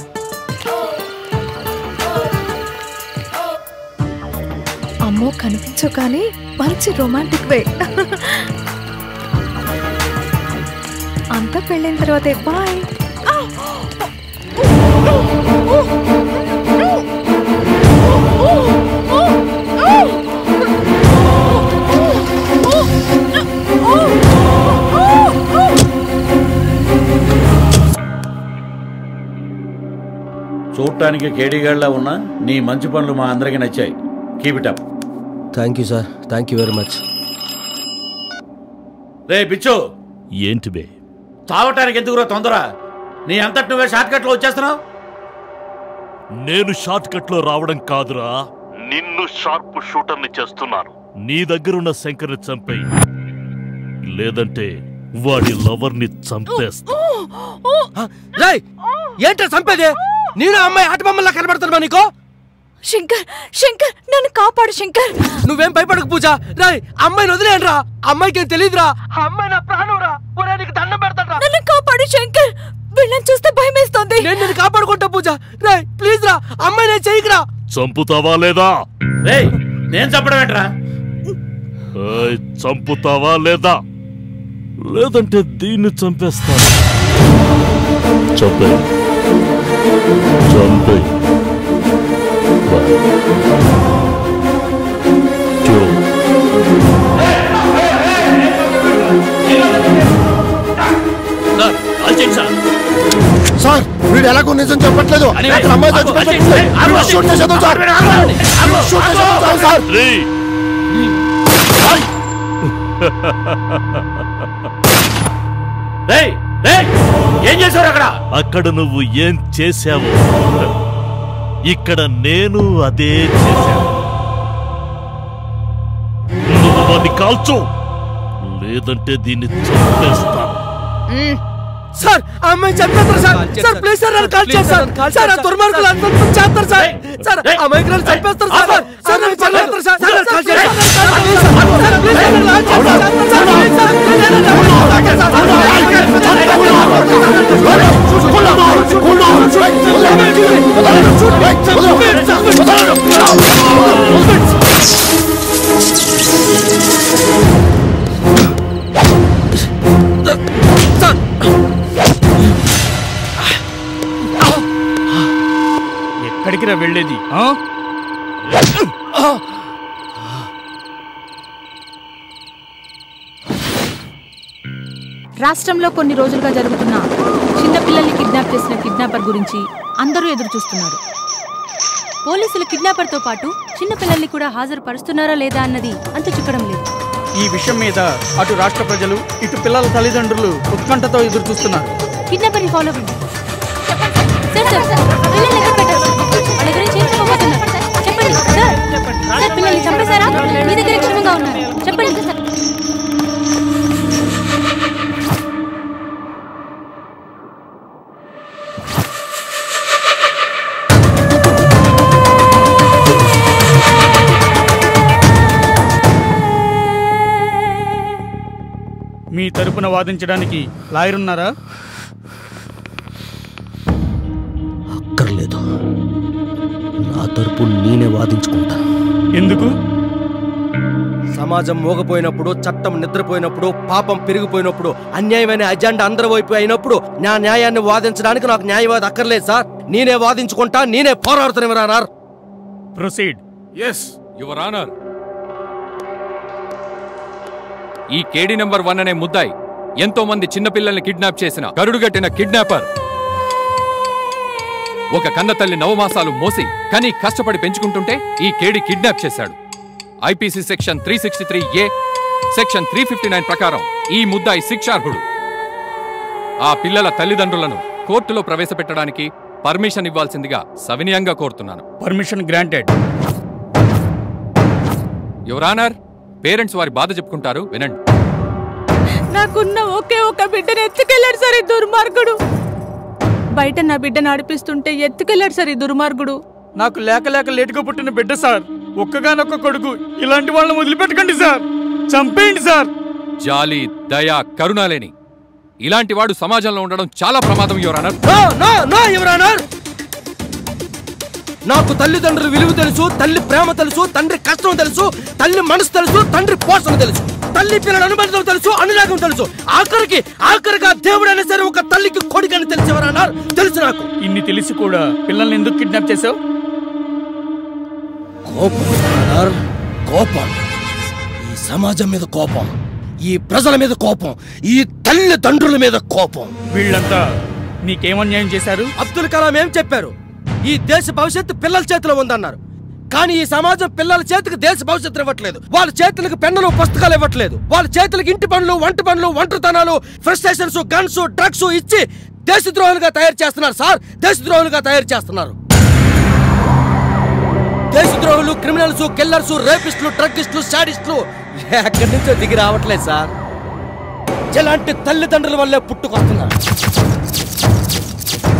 అమ్మో కనిపించు కానీ మంచి రొమాంటిక్ వే అంతా పెళ్ళైన తర్వాతే బాయ్ చూడటానికి కేడీగాళ్ళ ఉన్నా నీ మంచి పనులు మా అందరికీ నచ్చాయి keep it up thank you sir thank you very much రే బిచ్చు ఏంటి బే తావటానికి ఎందుకురా తొందర నీ అంతటి నువ్వే షార్ట్ కట్లో వచ్చేస్తున్నావు నేను షార్ట్ కట్లో రావడం కాదురా నిన్ను షార్ప్ షూటర్ని చేస్తున్నాను నీ దగ్గరున్న శంకర్ని చంపేయి లేదంటే వాడి లవర్ని చంపేస్తా ఏంటో చంపేది నేను అమ్మాయి ఆట బొమ్మలా కనబడుతున్నా నీకు? శంకర్ శంకర్ నన్ను కాపాడు శంకర్. నువ్వేం భయపడకు పూజ. రాయ్ అమ్మాయిని వదిలేండ్రా అమ్మాయికి ఏం తెలియదురా అమ్మాయి నా ప్రాణంరా ఒరే నీకు దండం పెడతాడ్రా నన్ను కాపాడు శంకర్. వీళ్ళని చూస్తే భయం వేస్తుంది నేను నిన్ను కాపాడుకుంటా పూజ. రాయ్ ప్లీజ్ రా అమ్మాయి నేను చేయకురా. చంపుతావా లేదా? రే నేను చంపడం ఏంట్రా? ఏయ్, చంపుతావా లేదా? లేదంటే దీన్ని చంపేస్తా చంపే చంపే సార్ వీడు ఎలాగో నిజం చెప్పట్లేదు. అక్కడ అమ్మాయి అజయ్. షూట్ చేసేద్దాం సార్. షూట్ చేసేద్దాం సార్. రేయ్. ఏం చేశారు అక్కడ? అక్కడ నువ్వు ఏం చేశావు ఇక్కడ నేను అదే చేశాను. నువ్వు వాడిని కాల్చు. లేదంటే దీన్ని చంపేస్తాను. సార్ ఆ అమ్మాయి చంపేస్తారు సార్ సార్ ప్లీజ్ సార్ నన్ను కాల్ చేయండి సార్ సార్ ఆ దుర్మార్గులు అందరూ చేస్తారు సార్ సార్ ఆ అమ్మాయికి నన్ను చంపేస్తారు సార్ సార్ నన్ను చంపేస్తారు సార్ సార్ కాల్ చేయండి sir please sir please sir నన్ను కాల్ చేయండి సార్ ప్లీజ్ సార్ ప్లీజ్ ఎక్కడికి రా వెళ్ళేది రాష్ట్రంలో కొన్ని రోజులుగా జరుగుతున్న చిన్నపిల్లల్ని కిడ్నాప్ చేసిన కిడ్నాపర్ గురించి అందరూ ఎదురు చూస్తున్నారు. పోలీసులు కిడ్నాపర్తో పాటు చిన్నపిల్లల్ని కూడా హాజరుపరుస్తున్నారా లేదా అన్నది అంత చిక్కడం లేదు. ఈ విషయం మీద అటు రాష్ట్ర ప్రజలు ఇటు పిల్లల తల్లిదండ్రులు ఉత్కంఠతో ఎదురు చూస్తున్నారు కిడ్నాపర్ని ఫాలో అవ్వండి. సార్ సార్ పిల్లల్ని ఎక్కడ పెట్టారు? వాళ్ళ గురించి ఏం చెప్పబోతున్నారు? చెప్పండి. సార్ సార్ పిల్లల్ని చంపేశారా? మీ దగ్గర క్షేమంగా ఉన్నారు. మీ తరపున వాదించడానికి లాయర్ ఉన్నారా అక్కర్లేదు. నా తరపు నేనే వాదించుకుంటాను ఎందుకు? సమాజం మోగపోయినప్పుడు చట్టం నిద్రపోయినప్పుడు పాపం పెరిగిపోయినప్పుడు అన్యాయమైన అజెండా అందరి వైపు అయినప్పుడు నా న్యాయాన్ని వాదించడానికి నాకు న్యాయవాది అక్కర్లేదు సార్. నేనే వాదించుకుంటా నేనే పోరాడుతున్నా ప్రొసీడ్. Yes your honour. ఈ కేడి నెంబర్ వన్ అనే ముద్దాయి ఎంతో మంది చిన్నపిల్లల్ని కిడ్నాప్ చేసిన కరుడుగట్టిన కిడ్నాపర్. ఒక కన్న తల్లి నవమాసాలు మోసి కానీ కష్టపడి పెంచుకుంటుంటే ఈ కేడి కిడ్నాప్ చేశాడు. IPC section three sixty three A section three fifty nine ప్రకారం ఈ ముద్దాయి శిక్షార్హుడు. ఆ పిల్లల తల్లిదండ్రులను కోర్టులో ప్రవేశపెట్టడానికి పర్మిషన్ ఇవ్వాల్సిందిగా సవినయంగా కోరుతున్నాను. Permission granted. యువరానర్ పేరెంట్స్ వారి బాధ చెప్పుకుంటారు వినండి. నాకున్న ఒకే ఒక బిడ్డను ఎత్తుకెళ్ళాడు సార్ దుర్మార్గుడు. బయట నా బిడ్డను ఆడిపిస్తుంటే ఎత్తుకెళ్ళాడు సార్ ఈ దుర్మార్గుడు. నాకు లేక లేక లేటుగా పుట్టిన బిడ్డ సార్. ఒక్కగానొక్క కొడుకు. ఇలాంటి వాళ్ళని వదిలిపెట్టకండి సార్. చంపేయండి సార్. జాలి దయ కరుణ లేని. ఇలాంటి వాడు సమాజంలో ఉండడం చాలా ప్రమాదం your honour no no no your honour నాకు తల్లిదండ్రుల విలువ తెలుసు తల్లి ప్రేమ తెలుసు తండ్రి కష్టం తెలుసు తల్లి మనసు తెలుసు తండ్రి పోషణ తెలుసు. తల్లి పిల్లల అనుబంధం తెలుసు అనురాగం తెలుసు. ఆఖరికి ఆఖరిగా దేవుడు అయినా సరే ఒక తల్లికి కొడుకని తెలిసి ఎవరన్నారు తెలుసు నాకు. ఇన్ని తెలిసి కూడా పిల్లల్ని ఎందుకు కిడ్నాప్ చేసావు కోపం కోపం. ఈ సమాజం మీద కోపం. ఈ ప్రజల మీద కోపం. ఈ తల్లిదండ్రుల మీద కోపం. వీళ్ళంతా నీకేమన్యాయం చేశారు? అబ్దుల్ కలాం ఏం చెప్పారు? ఈ దేశ భవిష్యత్తు పిల్లల చేతిలో ఉందన్నారు. కానీ ఈ సమాజం పిల్లల చేతికి దేశ భవిష్యత్తు ఇవ్వట్లేదు. వాళ్ళ చేతులకు పెన్నులు పుస్తకాలు ఇవ్వట్లేదు. వాళ్ళ చేతులకు ఇంటి పనులు వంట పనులు ఒంటరితనాలు ఫ్రస్ట్రేషన్స్ గన్స్ డ్రగ్స్ ఇచ్చి దేశద్రోహులుగా తయారు చేస్తున్నారు. సార్ దేశద్రోహులుగా తయారు చేస్తున్నారు. దేశద్రోహులు క్రిమినల్స్ కిల్లర్స్ రేపిస్టులు డ్రగ్గిస్టులు సాడిస్టులు ఎక్కడి నుంచో దిగి రావట్లేదు సార్. ఇలాంటి తల్లిదండ్రుల వల్లే పుట్టుకొస్తున్నారు.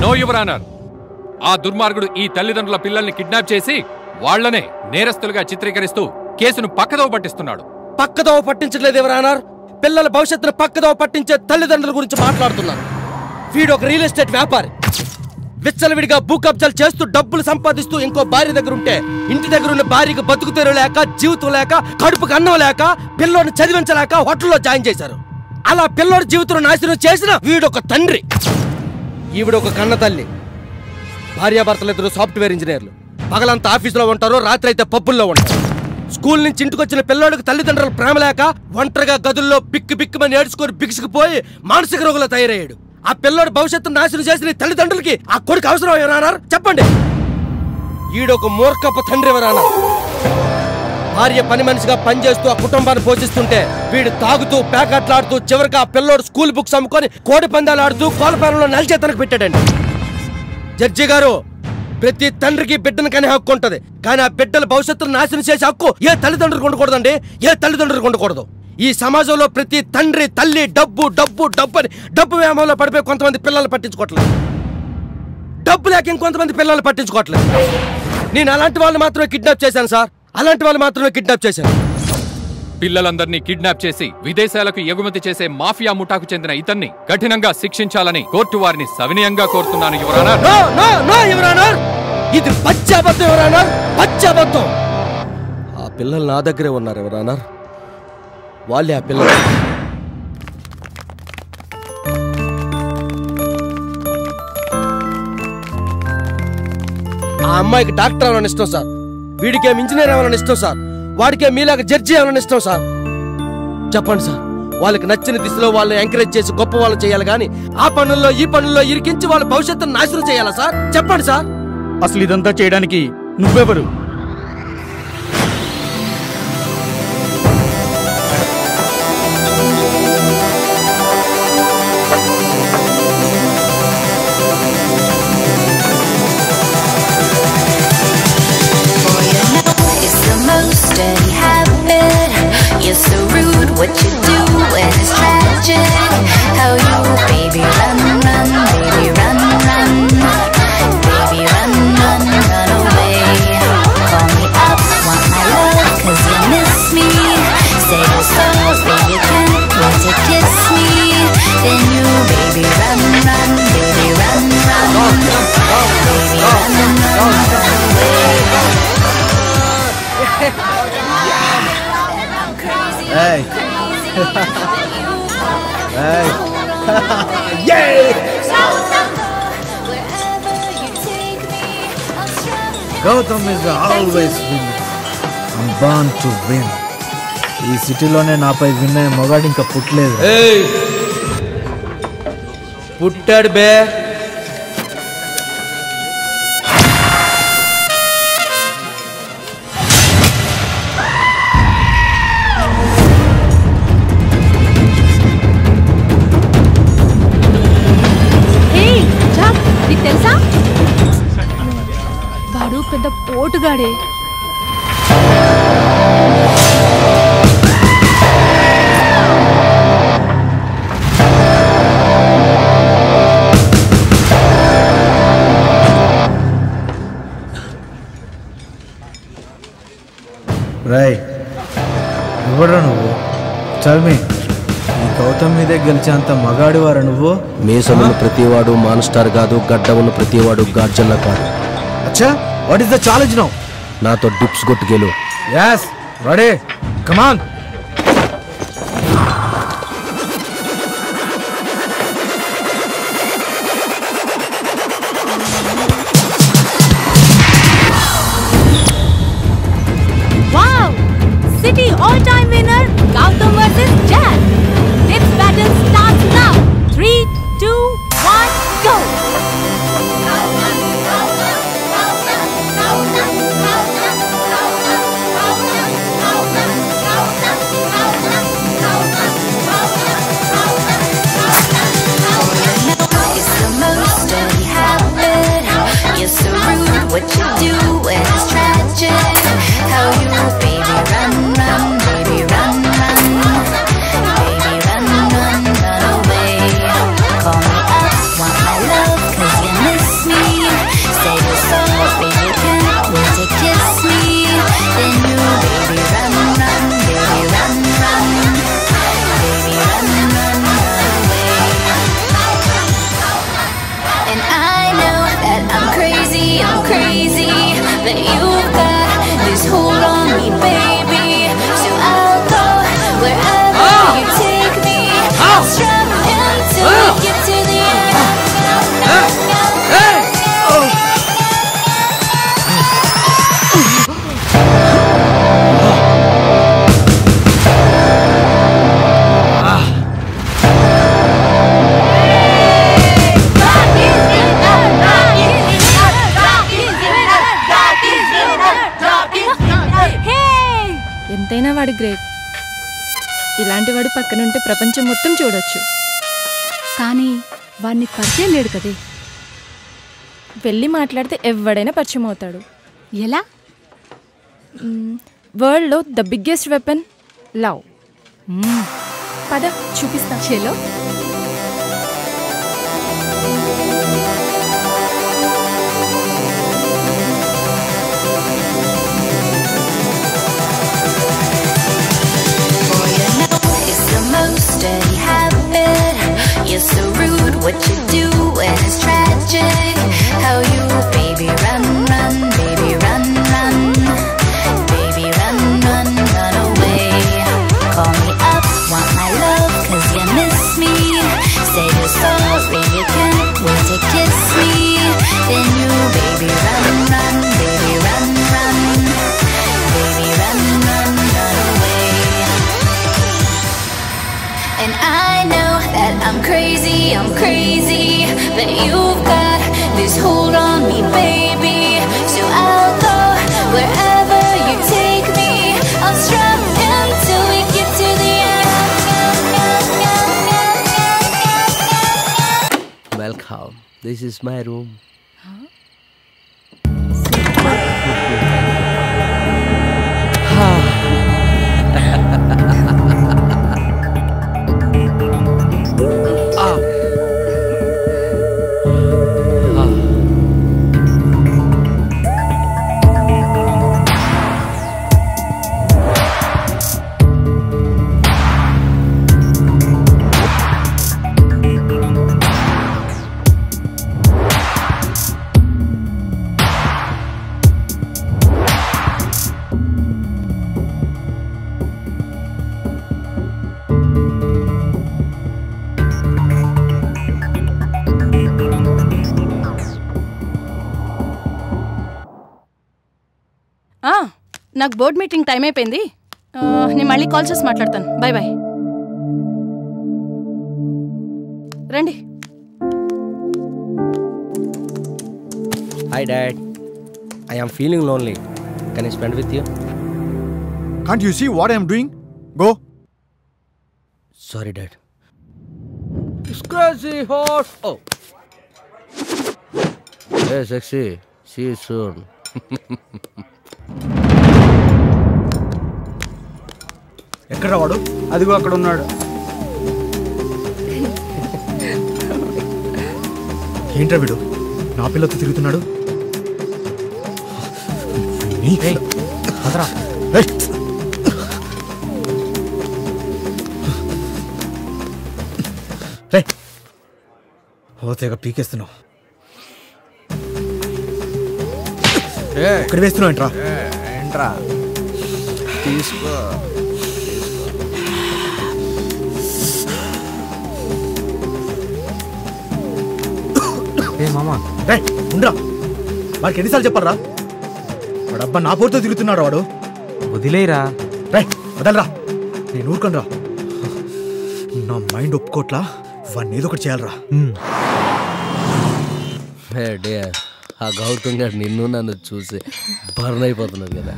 నో యువరానర్ ఆ దుర్మార్గుడు ఈ తల్లిదండ్రుల పిల్లల్ని కిడ్నాప్ చేసి వాళ్ళనే నేరస్తులుగా చిత్రీకరిస్తూ కేసును పక్కదోవ పట్టిస్తున్నాడు. పక్కదోవ పట్టించట్లేదు ఎవరన్నారు పిల్లల భవిష్యత్తును పక్కదోవ పట్టించే తల్లిదండ్రుల గురించి మాట్లాడుతున్నారు. వీడు ఒక రియల్ ఎస్టేట్ వ్యాపారి. విచ్చలవిడిగా భూ కబ్జాలు చేస్తూ డబ్బులు సంపాదిస్తూ ఇంకో భార్య దగ్గర ఉంటే ఇంటి దగ్గర ఉన్న భార్యకు బతుకు తెరువు లేక జీవితం లేక కడుపుకు అన్నం లేక పిల్లోని చదివించలేక హోటల్లో జాయిన్ చేశారు. అలా పిల్లోడి జీవితం నాశనం చేసిన వీడొక తండ్రి. ఈవిడొక కన్న తల్లి. భార్యాభర్తలు ఇద్దరు సాఫ్ట్వేర్ ఇంజనీర్లు. పగలంతా ఆఫీసులో ఉంటారు రాత్రి అయితే పబ్బుల్లో ఉంటారు. స్కూల్ నుంచి ఇంటికి వచ్చిన పిల్లోడికి తల్లిదండ్రులు ప్రేమ లేక ఒంటరిగా గదుల్లో బిక్కు బిక్కుమని ఏడ్చుకొని బిగుసుకుపోయి మానసిక రోగులు తయారయ్యాడు. ఆ పిల్లోడి భవిష్యత్తు నాశనం చేసిన తల్లిదండ్రులకి ఆ కొడుకు అవసరం ఎవరన్నారు చెప్పండి. ఈడొక మూర్ఖపు తండ్రి ఎవరన్నా భార్య పని మనిషిగా పనిచేస్తూ ఆ కుటుంబాన్ని పోషిస్తుంటే వీడు తాగుతూ ప్యాకెట్లాడుతూ చివరికి ఆ పిల్లోడు స్కూల్ బుక్స్ అమ్ముకొని కోడి పందాలు ఆడుతూ కోలపాలెంలో నలిచేతనకు పెట్టాడండి. జడ్జి గారు ప్రతి తండ్రికి బిడ్డను కనే హక్కు ఉంటది. కానీ ఆ బిడ్డల భవిష్యత్తును నాశనం చేసే హక్కు ఏ తల్లిదండ్రులకు ఉండకూడదండి? ఏ తల్లిదండ్రులకు ఉండకూడదు. ఈ సమాజంలో ప్రతి తండ్రి తల్లి డబ్బు డబ్బు డబ్బు అని డబ్బు వ్యామోహంలో పడిపోయి కొంతమంది పిల్లలు పట్టించుకోవట్లేదు. డబ్బు లేక ఇంకొంతమంది పిల్లలు పట్టించుకోవట్లేదు. నేను అలాంటి వాళ్ళు మాత్రమే కిడ్నాప్ చేశాను సార్. అలాంటి వాళ్ళు మాత్రమే కిడ్నాప్ చేశాను. పిల్లలందరినీ కిడ్నాప్ చేసి విదేశాలకు ఎగుమతి చేసే మాఫియా ముఠాకు చెందిన ఇతన్ని కఠినంగా శిక్షించాలని కోర్టు వారిని సవినయంగా కోరుతున్నాను యువరానర్ ఇది పచ్చాబద్ధం యువరానర్ పచ్చాబద్ధం ఆ పిల్లలు నా దగ్గరే ఉన్నారు యువరానర్ వాళ్ళే ఆ పిల్లలు. ఆ అమ్మాయికి డాక్టర్ అవ్వాలని ఇష్టం సార్. వీడికేం ఇంజనీర్ అవ్వాలని ఇష్టం సార్. వాడికే మీలాగా జడ్జి అవ్వాలని ఇష్టం సార్. చెప్పండి సార్. వాళ్ళకి నచ్చిన దిశలో వాళ్ళని ఎంకరేజ్ చేసి గొప్ప వాళ్ళు చేయాలి కానీ ఆ పనుల్లో ఈ పనుల్లో ఇరికించి వాళ్ళ భవిష్యత్తును నాశనం చేయాలా సార్? చెప్పండి సార్. అసలు ఇదంతా చేయడానికి నువ్వెవరు? What you Gautam is always win born to win ఈ సిటీలోనే నాపై విన్ అయ్యే మొగాడు ఇంకా పుట్టలేదు. పుట్టాడు బే. పోటుగాడే రై ఎవడ్రా నువ్వు? చల్మి ఈ గౌతమ్ మీదే గెలిచేంత మగాడివారా నువ్వు? మీసమున్న ప్రతివాడు మాన్ స్టార్ కాదు గడ్డ ఉన్న ప్రతివాడు గార్జన్న కాదు. అచ్చా what is the challenge now నాతో డిప్స్ కొట్టుకెళ్ళు. యాస్ రెడీ కమాన్ పక్కనుంటే ప్రపంచం మొత్తం చూడొచ్చు. కానీ వాడిని పరిచయం లేడు కదే. వెళ్ళి మాట్లాడితే ఎవడైనా పరిచయం అవుతాడు. ఎలా? వరల్డ్లో ద బిగ్గెస్ట్ వెపన్ లవ్ పద చూపిస్తా. చెలో? What you do is tragic. How you baby run, run, baby run, run, baby run, run, run away. Call me up, want my love 'cause you miss me. Say you're sorry, you can't wait to kiss me. I'm crazy, but you've got this hold on me, baby. So I'll go wherever you take me. I'll we get to the end. Welcome. This is my room. Huh? [laughs] నాకు board meeting time అయిపోయింది ఆ, నేను మళ్ళీ call చేసి మాట్లాడతాను bye bye రండి hi dad I am feeling lonely can I spend with you Can't you see what I'm doing? Go. Sorry dad Crazy horse. Oh. Hey, sexy. See you soon. [laughs] ఎక్కడ వాడు? అదిగో అక్కడ ఉన్నాడు. ఏంట్రా వీడు? నా పిల్లతో తిరుగుతున్నాడు! ఓ తెగ పీకేస్తున్నావు. ఇక్కడ వేస్తున్నావు ఏంట్రా? ఏంట్రా? తీసుకో. ఏ మామా? రే ఉండరా. వాడికి ఎన్నిసార్లు చెప్పాలరా? వాడు అబ్బా నా పోరుతో తిరుగుతున్నాడు వాడు. వదిలేరా? రే వదలరా. నేను ఊరుకోనరా. నా మైండ్ ఒప్పుకోట్లా? వాడిని ఏదో ఒకటి చేయాలరా. ఆ గౌతమ్ గారు నిన్ను నన్ను చూసి బర్న్ అయిపోతున్నాను కదా.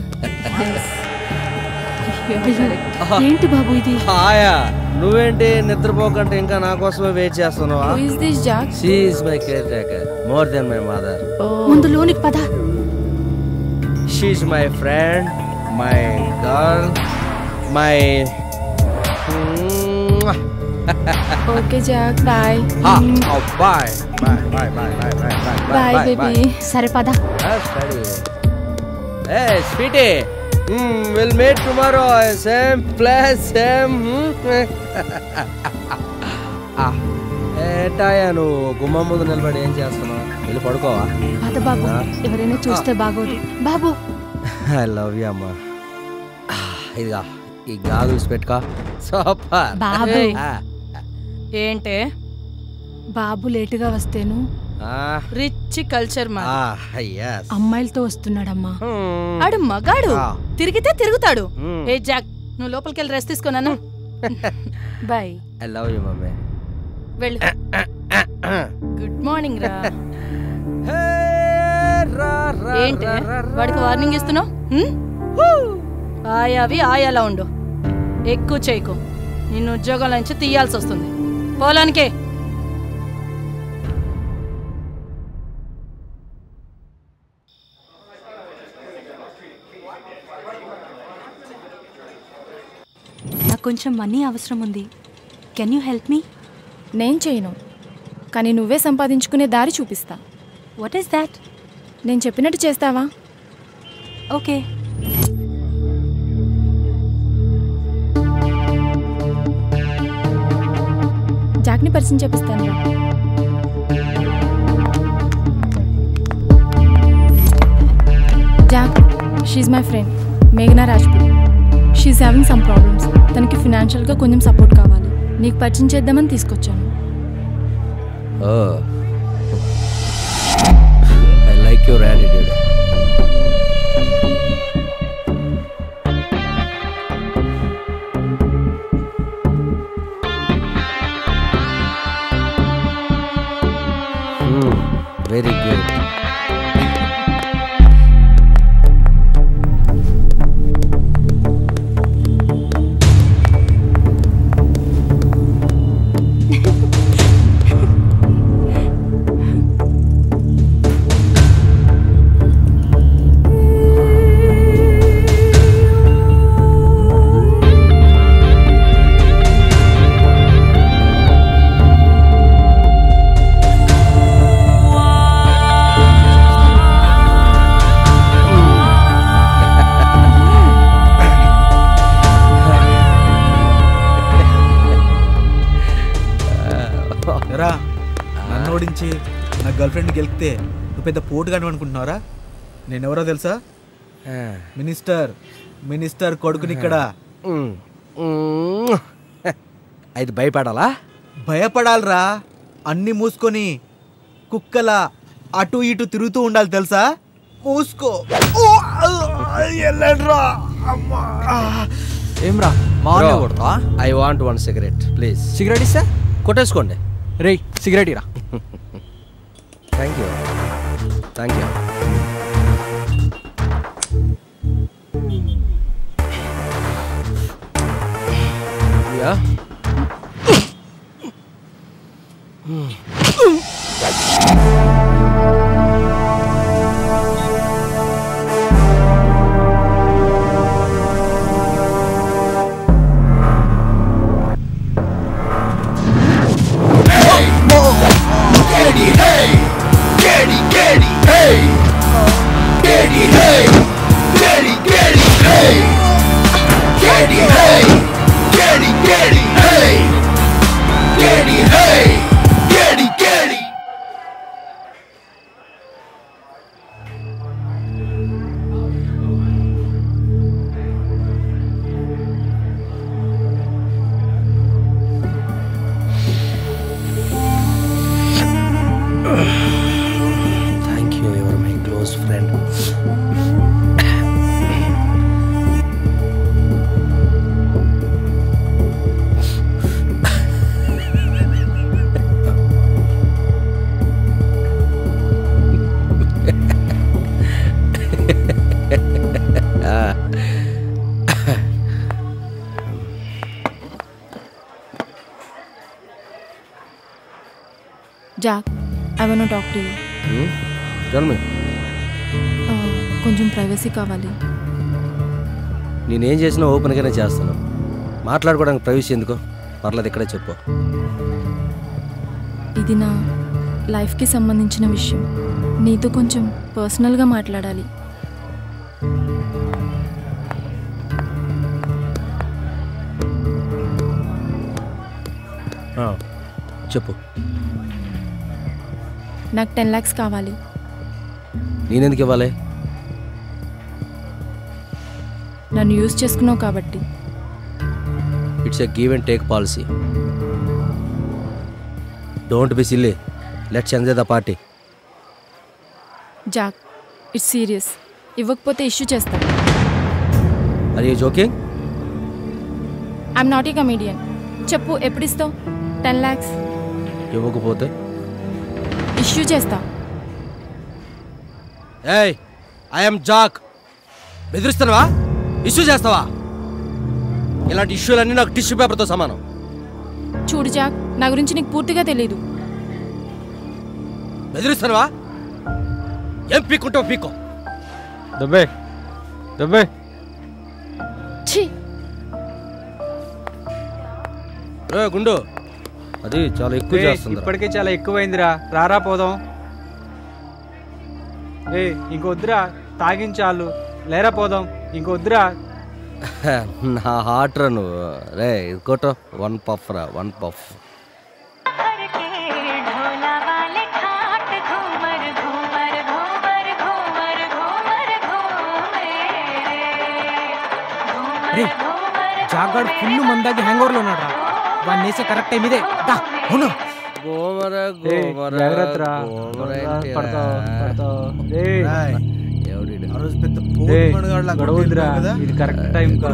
ఏంటి బాబు ఇది? హాయా నువ్వేంటి నిద్రపోకంటే ఇంకా నా కోసమే వెయిట్ చేస్తున్నావా? Jack? She's my caretaker more then my mother ముందు లోనికి పద. She's my friend my girl my okay Jack bye bye bye bye bye bye bye bye baby సరే పద. Sweetie will meet tomorrow same place same ఏటాయా నువ్వు గుమ్మం ముందు నిలబడి ఏం చేస్తున్నావు? వెళ్ళి పడుకోవా? పద బాబు ఎవరైనా చూస్తే బాగోదు. బాబు! ఐ లవ్ యూ అమ్మా. ఇదిగా ఈ గాగుల్స్ పెట్టుకో. సూపర్ బాబు. ఏయ్. ఏంటే? బాబు లేటుగా వస్తేను రిచ్ కల్చర్ మా అమ్మాయిలతో వస్తున్నాడమ్మా. ఆడు మగాడు. తిరిగితే తిరుగుతాడు. ఏ జాక్ నువ్వు లోపలికి వెళ్ళి రెస్ట్ తీసుకున్నాను [laughs] bye. I love you mummy. వెళ్ళు. గుడ్ మార్నింగ్ [laughs] రా. ఏంటి? వాడికి వార్నింగ్ ఇస్తున్నావు? ఆయావి ఆయాలా ఉండు. ఎక్కువ చేయకు. నిన్ను ఉద్యోగం నుంచి తీయాల్సి వస్తుంది. పోలానికే. నాకు కొంచెం మనీ అవసరం ఉంది కెన్ యూ హెల్ప్ మీ నేను చేయను. కానీ నువ్వే సంపాదించుకునే దారి చూపిస్తా. వాట్ ఈస్ దాట్ నేను చెప్పినట్టు చేస్తావా? ఓకే జాక్ని పరిచయం చేపిస్తాను. రా. జాక్ షీఈ్ మై ఫ్రెండ్ మేఘనా Rajpur she's having some problems తనకి ఫినాన్షియల్గా కొంచెం సపోర్ట్ కావాలి. నీకు పరిచయం చేద్దామని తీసుకొచ్చాను. ఓ I like your attitude very good గెలిస్తే నువ్వు పెద్ద పోటుగాను అనుకుంటున్నారా నేనెవరో తెలుసా? మినిస్టర్ మినిస్టర్ కొడుకుని ఇక్కడ. అయితే భయపడాలా? భయపడాలరా. అన్ని మూసుకొని కుక్కల అటు ఇటు తిరుగుతూ ఉండాలి తెలుసా? మూసుకో. ఓ! వెళ్ళండ్రా అమ్మా. ఏం రా మామూలుగా కొడతా I want one cigarette please cigarette ఇస్తా? కొట్టేసుకోండి. రే cigarette Ira. Thank you thank you yeah privacy కావాలి. నేనేం చేసినా ఓపెన్గానే చేస్తాను. మాట్లాడుకోవడానికి ప్రైవసీ ఎందుకో? పర్లేదు ఇక్కడే చెప్పు. ఇది నా లైఫ్కి సంబంధించిన విషయం. నీతో కొంచెం పర్సనల్గా మాట్లాడాలి. చెప్పు. నాకు టెన్ ల్యాక్స్ కావాలి. నేనెందుకు ఇవ్వాలి? నన్ను యూజ్ చేసుకున్నావు కాబట్టి. It's a give and take policy don't be silly let's enjoy the party Jack it's serious ఇవ్వకపోతే ఇష్యూ చేస్తాను are you joking I'm not a comedian చెప్పు ఎప్పుడు ఇస్తావు టెన్ ల్యాక్స్ ఇవ్వకపోతే? ఇష్యూ చేస్తా. ఏయ్ ఐఎమ్ జాక్ బెదిరిస్తున్నావా? ఇష్యూ చేస్తావా? ఇలాంటి ఇష్యూలన్నీ నాకు టిష్యూ పేపర్తో సమానం. చూడు జాక్ నా గురించి నీకు పూర్తిగా తెలీదు. బెదిరిస్తున్నావా ఏం పీక్కుంటావు పీక్కో. దబ్బే దబ్బే. గుండు. అది చాలా ఎక్కువ చేస్తుంది ఇప్పటికే చాలా ఎక్కువైందిరా. రారా పోదాం. ఏ ఇంకొద్దురా తాగించాలు. లేరా పోదాం. ఇంకొద్దురా [laughs] నా హార్ట్ రా నువ్వు రే ఇదికోటో వన్ పఫ్ రా వన్ పఫ్ రే జాగాడు ఫుల్ మందాకి హ్యాంగ్ ఓవర్లో ఉన్నాడు రా వాడిని వేసే కరెక్ట్ టైం ఇదే దా అవును గోమర ఏయ్, గోమర జాగ్రత్తరా. గోమర పడతావు, ఏంటిరా? పడతావు. ఏయ్. ఎవడీడు? ఏయ్, గొడవద్దురా. ఇది కరెక్ట్ టైం కాదు.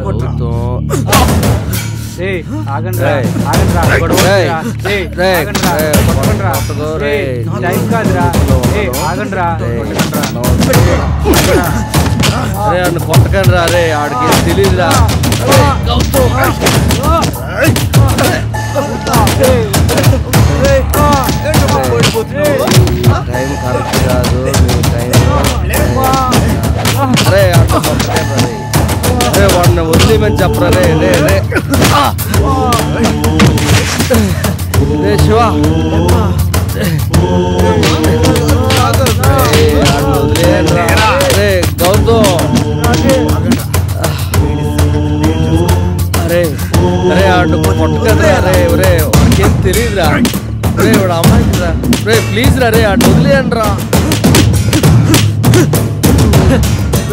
టైం కాదురా. ఆగండిరా. అరే అన్న కొట్టకండి రా రే ఆడికి తెలియదురా టైం కరెక్ట్ కాదు టైం అరే అరే వాడిని వదిలేమని చెప్పరా? రే రే రే రే శివ. ఏయ్, గౌతమ్. అరే అరే ఆడు కొట్టకరా రే రే వాడికేం తెలియదురా రే వాడు అమ్మాయి రా రే ప్లీజ్ రా రే అటు వదిలేయండి రా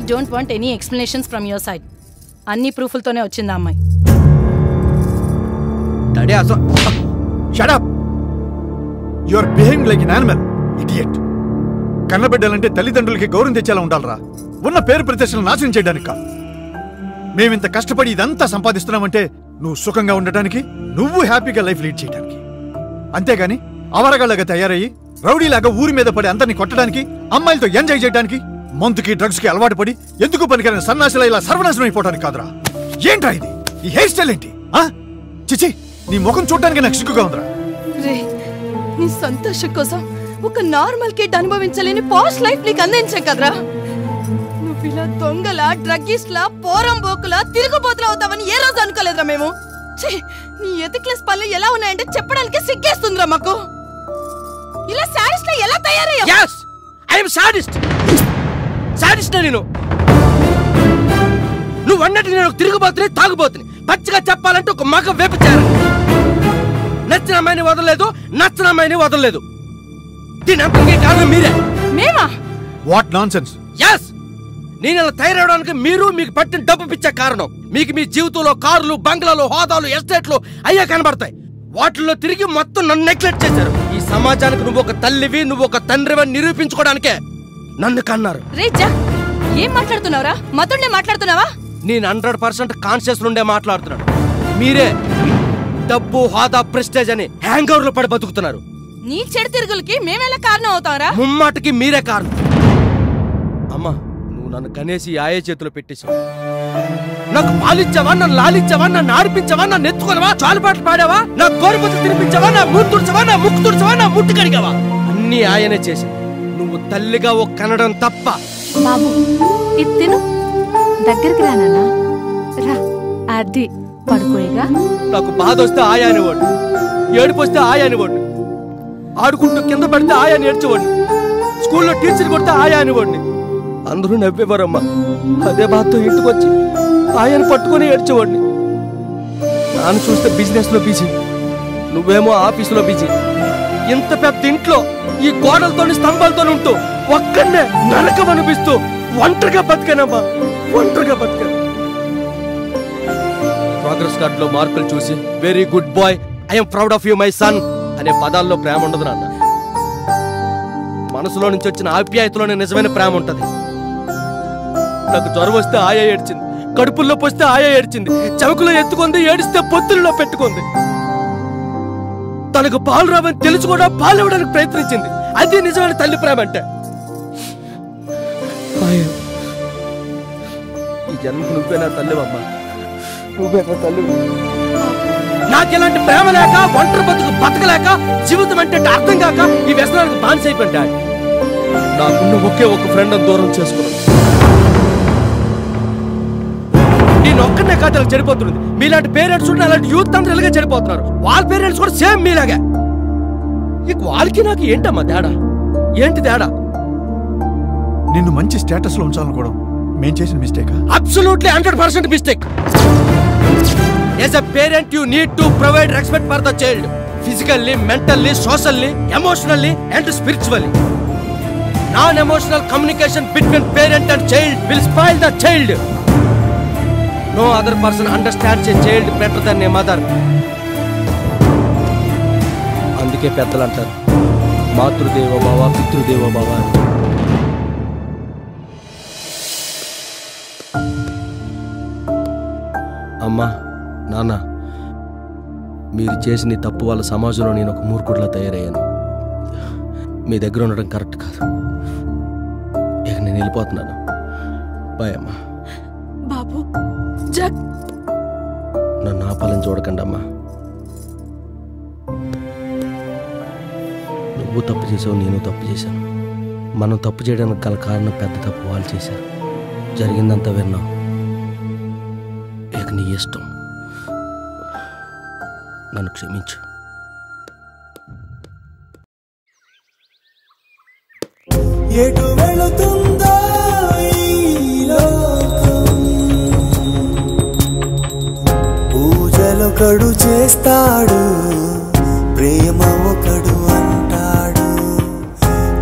don't want any explanations from your side అన్ని ప్రూఫ్లతోనే వచ్చింది అమ్మాయి. డాడీ అసలు you are behaving like an animal idiot కన్నబిడ్డలంటే తల్లిదండ్రులకి గౌరవం తెచ్చేలా ఉండాలరా. ఉన్న పేరు ప్రతిష్టలు నాశనం చేయడానికి మేమింత కష్టపడి ఇదంతా సంపాదిస్తున్నామంటే నువ్వు సుఖంగా ఉండటానికి నువ్వు హ్యాపీగా లైఫ్ లీడ్ చేయడానికి అంతేగాని అవరగాళ్ళగా తయారయ్యి రౌడీలాగా ఊరి మీద పడి అందరిని కొట్టడానికి అమ్మాయిలతో ఎంజాయ్ చేయడానికి మందుకి డ్రగ్స్కి అలవాటు పడి ఎందుకు పనికిరాని సన్నాసిలా ఇలా సర్వనాశనం అయిపోవడానికి కాదురా. ఏంట్రా ఇది? ఈ హెయిర్ స్టైల్ ఏంటి? ఆ? చిచి నీ ముఖం చూడడానికి నాకు సిగ్గుగా ఉందిరా. రే నీ సంతోషం కోసం ఒక నార్మల్ కిడ్ అనుభవించలేని పాస్ట్ లైఫ్ నీకు అందించాం కదరా. నువ్వు ఇలా దొంగల డ్రగ్గిస్ట్లా పోరం బోకులా తిరుగుబోతులు అవుతావని ఏ రోజు అనుకోలేదురా మేము. ఛీ, నీ ఎతి క్లాస్ పనులు ఎలా ఉన్నాయంటే చెప్పడానికి సిగ్గేస్తుందిరా మాకు. ఇలా సాడిస్ట్ ఎలా తయారయ్యా ఎస్ ఐఎమ్ సాడిస్ట్ సాడిస్ట్ నేను. నువ్వు అన్నట్టు నేను ఒక తిరుగుబోతుని తాగుబోతుని పచ్చిగా చెప్పాలంటే ఒక మగ వేపచారు నచ్చిన అమ్మాయిని వదలలేదు నచ్చిన అమ్మాయిని వదలలేదు. దీని అంతకే కారణం మీరే. మేమా? వాట్ నాన్ సెన్స్ ఎస్ నేను ఇలా తయారవడానికి మీరు మీకు పట్టిన డబ్బు పిచ్చే కారణం. మీకు మీ జీవితంలో కార్లు బంగ్లాలు హోదాలు ఎస్టేట్లు అయ్యే కనబడతాయి. వాటిల్లో తిరిగి మొత్తం నన్ను నెగ్లెక్ట్ చేశారు. ఈ సమాజానికి నువ్వు ఒక తల్లివి నువ్వు ఒక తండ్రివని నిరూపించుకోవడానికే. నన్ను కన్నారు. రే ఏం మాట్లాడుతున్నావురా? మతుండే మాట్లాడుతున్నావా? నేను హండ్రెడ్ పర్సెంట్ కాన్షియస్ నుండే మాట్లాడుతున్నాను. మీరే డబ్బు హోదా ప్రెస్టేజ్ అని హ్యాంగ్లో పడి బతుకుతున్నారు. నీ చెడు తిరుగులకి మేమెలా కారణం అవుతావరా ముమ్మాటికి మీరే కారణం. అమ్మా నువ్వు నన్ను కనేసి ఆయే చేతిలో పెట్టేశావు. నాకు పాలిచ్చావా నన్ను లాలిచ్చావా నన్ను ఆడిపించావా నన్ను ఎత్తుకున్నావా చాలుపాట్లు పాడావా నా కోరిపుతులు తినిపించావా నా మూడు తుడిచావా నా ముక్కు తుడిచావా నా ముట్టు కడిగావా? అన్నీ ఆయనే నువ్వు తల్లిగా ఒక కనడం తప్ప. బాబు ఇది తిను. దగ్గరికి రా నాన్న. రా అది పడుకోయిగా. నాకు బాధ వస్తే ఆయా అనేవాడు ఏడుపు వస్తే ఆయా అనేవాడు ఆడుకుంటూ కింద పడితే ఆయా నేర్చేవాడిని స్కూల్లో టీచర్ కొడితే ఆయా అనేవాడిని అందరూ నవ్వేవారమ్మా. అదే బాధతో ఇంటికి వచ్చి ఆయన్ని పట్టుకొని ఏడ్చేవాడిని నాన్న చూస్తే బిజినెస్లో బిజీ. నువ్వేమో ఆఫీసులో బిజీ. ఇంత పెద్ద ఇంట్లో ఈ గోడలతోని స్తంభాలతో ఉంటూ ఒక్కడనే నరకం అనిపిస్తూ ఒంటరిగా బతికానమ్మా. ఒంటరిగా బతికాను. ప్రోగ్రెస్ కార్డులో మార్కులు చూసి very good boy I'm proud of you my son అనే పదాల్లో ప్రేమ ఉండదు నాన్న. మనసులో నుంచి వచ్చిన ఆప్యాయతలోనే నిజమైన ప్రేమ ఉంటుంది. నాకు జ్వరం వస్తే ఆయా ఏడ్చింది కడుపుల్లో పోస్తే ఆయా ఏడ్చింది చవకులో ఎత్తుకుంది ఏడిస్తే పొత్తుల్లో పెట్టుకుంది. తనకు పాలు రావని తెలిసి కూడా పాలు ఇవ్వడానికి ప్రయత్నించింది. అది నిజమైన తల్లి ప్రేమ అంటే. ఈ జన్మకు నువ్వే నా తల్లివమ్మా. నువ్వే నా తల్లి. నాకెలాంటి ప్రేమ లేక ఒంటరి బతుకు బతకలేక జీవితం అంటే అర్థం కాక ఈ వ్యసనానికి బానిస అయిపోయింది డాడీ. నాకున్న ఒకే ఒక ఫ్రెండ్ దూరం చేసుకున్నాను. నేను ఒక్కనే కాదు చనిపోతుంది మీలాంటి పేరెంట్స్ ఉంటే అలాంటి యూత్ తండ్రిగా చనిపోతున్నారు వాళ్ళ పేరెంట్స్ కూడా సేమ్ మీలాగా. ఇక వాళ్ళకి నాకు ఏంటమ్మా తేడా? ఏంటి తేడా? నిన్ను మంచి స్టేటస్లో ఉంచాలనుకోవడం మేం చేసిన mistake? Absolutely hundred percent mistake. As a parent you need to provide respect for the child physically mentally socially emotionally and spiritually non emotional communication between parent and child will spoil the child no other person understands a child better than a mother అందుకే పెద్దలు అంటారు. మాతృదేవ భావ పితృదేవ భావ అమ్మా నాన్న మీరు చేసిన తప్పు వల్ల సమాజంలో నేను ఒక మూర్ఖుడిలా తయారయ్యాను. మీ దగ్గర ఉండడం కరెక్ట్ కాదు. ఇక నేను వెళ్ళిపోతున్నాను. బాయ్ అమ్మా. జగ్ నన్ను ఆపాలని చూడకండి అమ్మా నువ్వు తప్పు చేసావు నేను తప్పు చేశాను. మనం తప్పు చేయడానికి గల కారణం పెద్ద తప్పు వాళ్ళు చేశారు. జరిగిందంతా విన్నాం. ఇక నీ ఇష్టం. నన్ను క్షమించు. ఎటు ఒకడు చేస్తాడు ప్రేమ ఒకడు అంటాడు.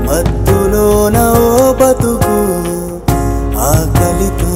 మత్తులోన ఓ బతుకు ఆకలితో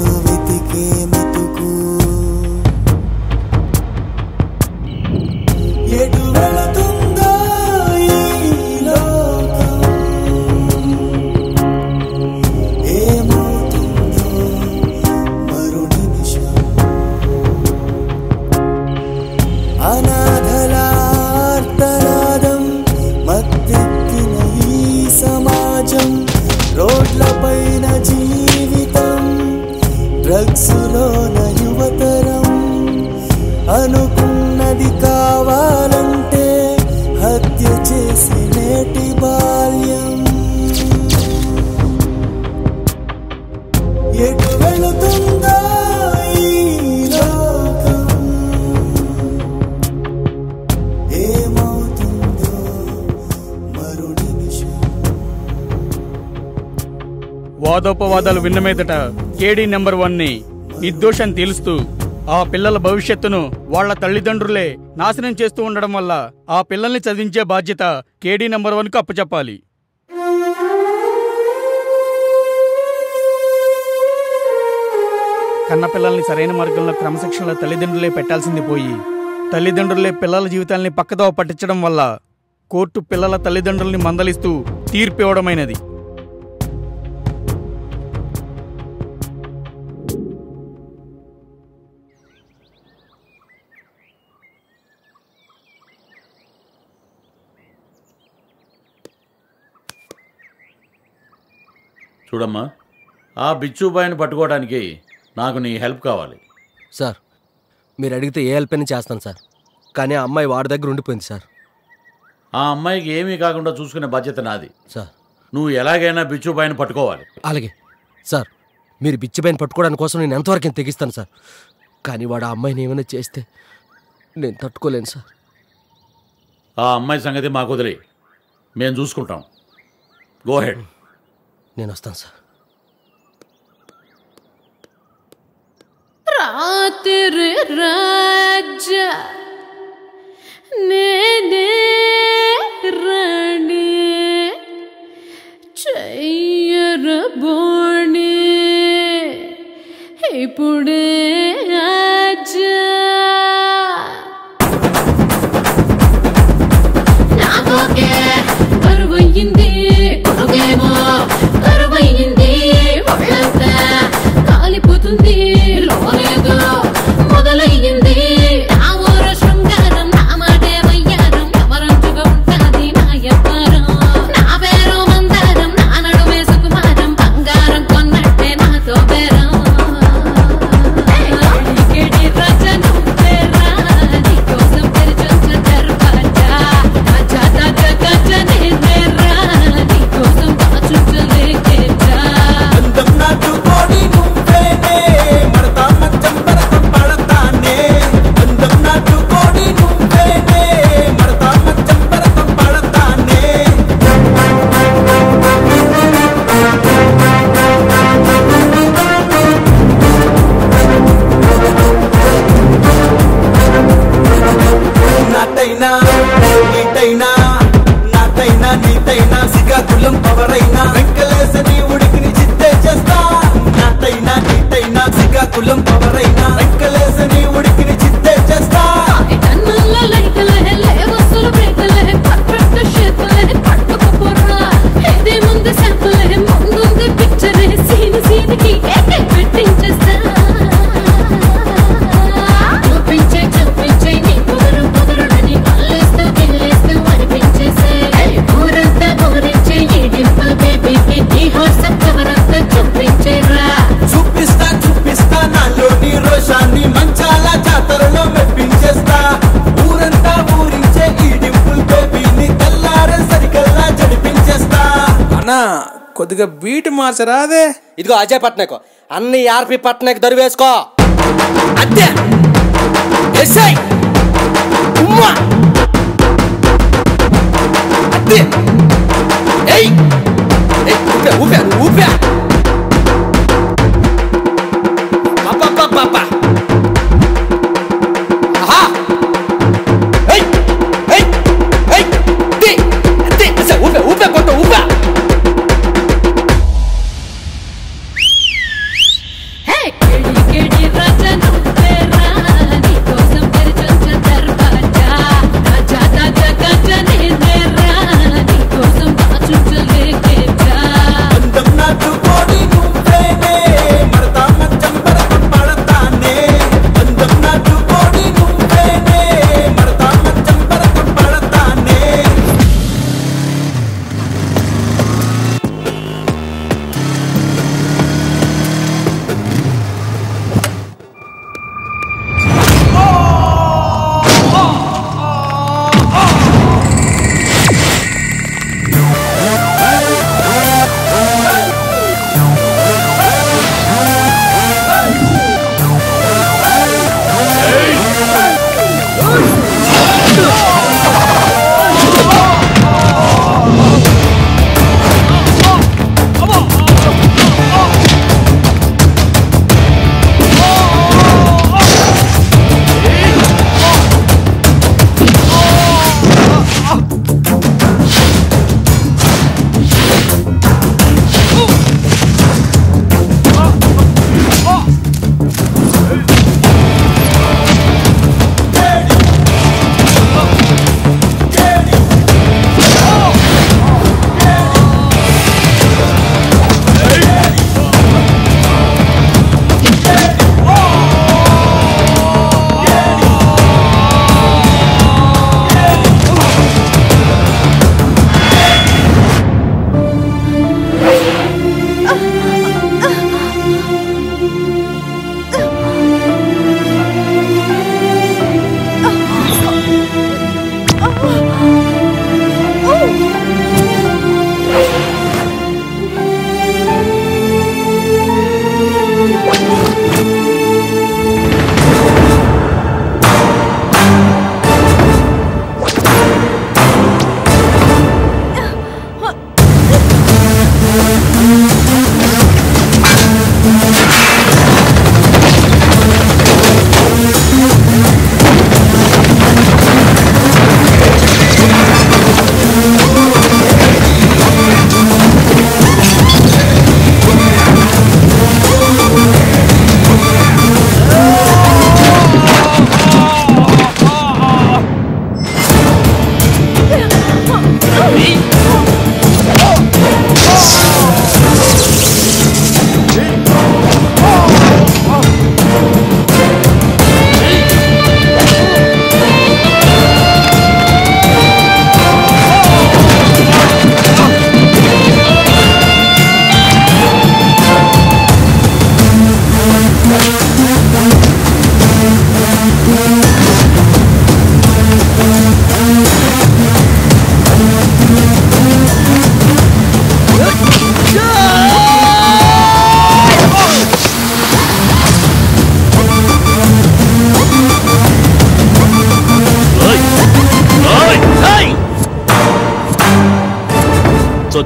మీదట కేడీ నెంబర్ వన్ని నిర్దోషం తేలుస్తూ ఆ పిల్లల భవిష్యత్తును వాళ్ళ తల్లిదండ్రులే నాశనం చేస్తూ ఉండడం వల్ల ఆ పిల్లల్ని చదివించే బాధ్యత కేడీ నెంబర్ వన్కు అప్పచెప్పాలి. కన్న పిల్లల్ని సరైన మార్గంలో క్రమశిక్షణలో తల్లిదండ్రులే పెట్టాల్సింది పోయి తల్లిదండ్రులే పిల్లల జీవితాల్ని పక్కదోవ పట్టించడం వల్ల కోర్టు పిల్లల తల్లిదండ్రుల్ని మందలిస్తూ తీర్పు చూడమ్మా ఆ బిచ్చుబాయిని పట్టుకోవడానికి నాకు నీ హెల్ప్ కావాలి. సార్ మీరు అడిగితే ఏ హెల్ప్ అయినా చేస్తాను సార్. కానీ ఆ అమ్మాయి వాడి దగ్గర ఉండిపోయింది సార్. ఆ అమ్మాయికి ఏమీ కాకుండా చూసుకునే బాధ్యత నాది. సార్. నువ్వు ఎలాగైనా బిచ్చుబాయిని పట్టుకోవాలి. అలాగే సార్. మీరు బిచ్చిపైన పట్టుకోవడానికి కోసం నేను ఎంతవరకు తెగిస్తాను సార్. కానీ వాడు ఆ అమ్మాయిని ఏమైనా చేస్తే నేను తట్టుకోలేను సార్. ఆ అమ్మాయి సంగతి మాకు వదిలే మేము చూసుకుంటాం. గో హెడ్ నేను వస్తాను సార్. రాత్రి రాజా నేనే రాణి చెయ్యరబోణి ఇప్పుడే ఆజా నాకోకే కరువయ్యింది కొరుగేమో కరువయ్యింది కాలిపోతుంది. లోలేదు మొదలయ్యింది. కొద్దిగా బీట్ మార్చరా అదే? ఇదిగో అజయ్ పట్నాయక్. అన్ని ఆర్పి పట్నాయక్ దరి వేసుకో. అంతే ఎస్ఐ. ఉమ్మా. అంతే ఏయ్, ఊపా ఊపా ఊపా.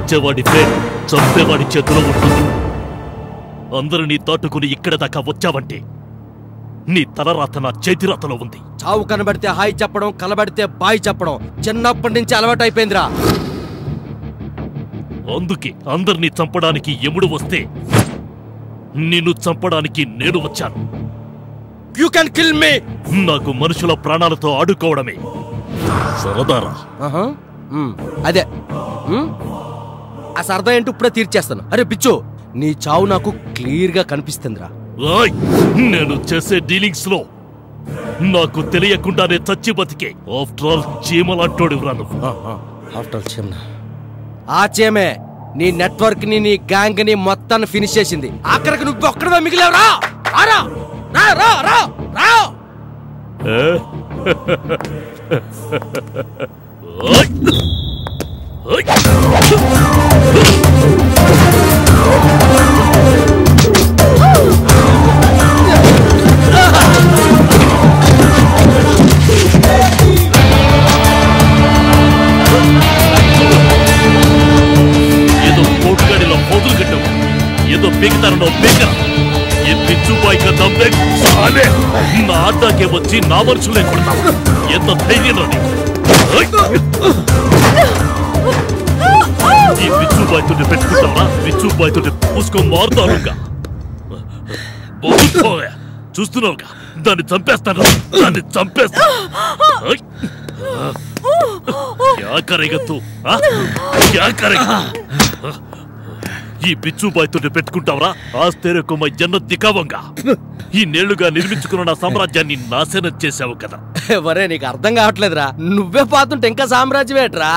చచ్చేవాడి పేరు చంపేవాడి చేతిలో ఉంటుంది. అందరినీ దాటుకుని ఇక్కడ దాకా వచ్చావంటే నీ తలరాత నా చేతిరాతలో ఉంది. చావు కనబడితే హాయ్ చెప్పడం కలబడితే బాయ్ చెప్పడం చిన్నప్పటి నుంచి అలవాటు అయిపోయిందిరా అందుకే అందరినీ చంపడానికి ఎముడు వస్తే నిన్ను చంపడానికి నేను వచ్చాను. యూ కెన్ కిల్ మీ నాకు మనుషుల ప్రాణాలతో ఆడుకోవడమే. సరదారా? అదే ఆ సరదా ఏంటో ఇప్పుడే తీర్చేస్తాను. అరే పిచ్చు నీ చావు నాకు క్లియర్గా కనిపిస్తుందిరా నేను చేసే డీలింగ్స్లో నాకు తెలియకుండానే చచ్చి బతికే. ఆఫ్టర్ ఆల్ చీమలంటోడు ఆఫ్టర్ చీమన? ఆ చేమే నీ నెట్వర్క్ని నీ గ్యాంగ్ని మొత్తాన్ని ఫినిష్ చేసింది. ఆఖరికి నువ్వు ఒక్కడవే మిగిలేవరా. రా రా రా రా కట్టావు [laughs] ఏదో పీకతారనో పీకర. ఈ పిచ్చుబాయి కన్నా సాలే నా అడ్డాకే వచ్చి నా మనుషులే కొడతావు. ఎంత ధైర్యం రా నీకు ఓయ్! ఈ పిచ్చుబాయితో పెట్టుకుంటావా పిచ్చుబాయితో పూసుకో మారుతానుగా బాగుంటావా? చూస్తున్నావుగా దాన్ని చంపేస్తాను దాన్ని చంపేస్తాను ఓయ్! क्या करेगा तू ఆ? क्या करेगा ఈ పిచ్చు బాయ్తో పెట్టుకుంటావరా? ఆస్తేరకు మై జన్న దికావంగా ఈ నేళ్ళుగా నిర్మించుకున్న నా సామ్రాజ్యాన్ని నాశనం చేశావు కదా. వరే నీకు అర్థం కావట్లేదురా. నువ్వే పోతుంటే ఇంకా సామ్రాజ్యం ఏట్రా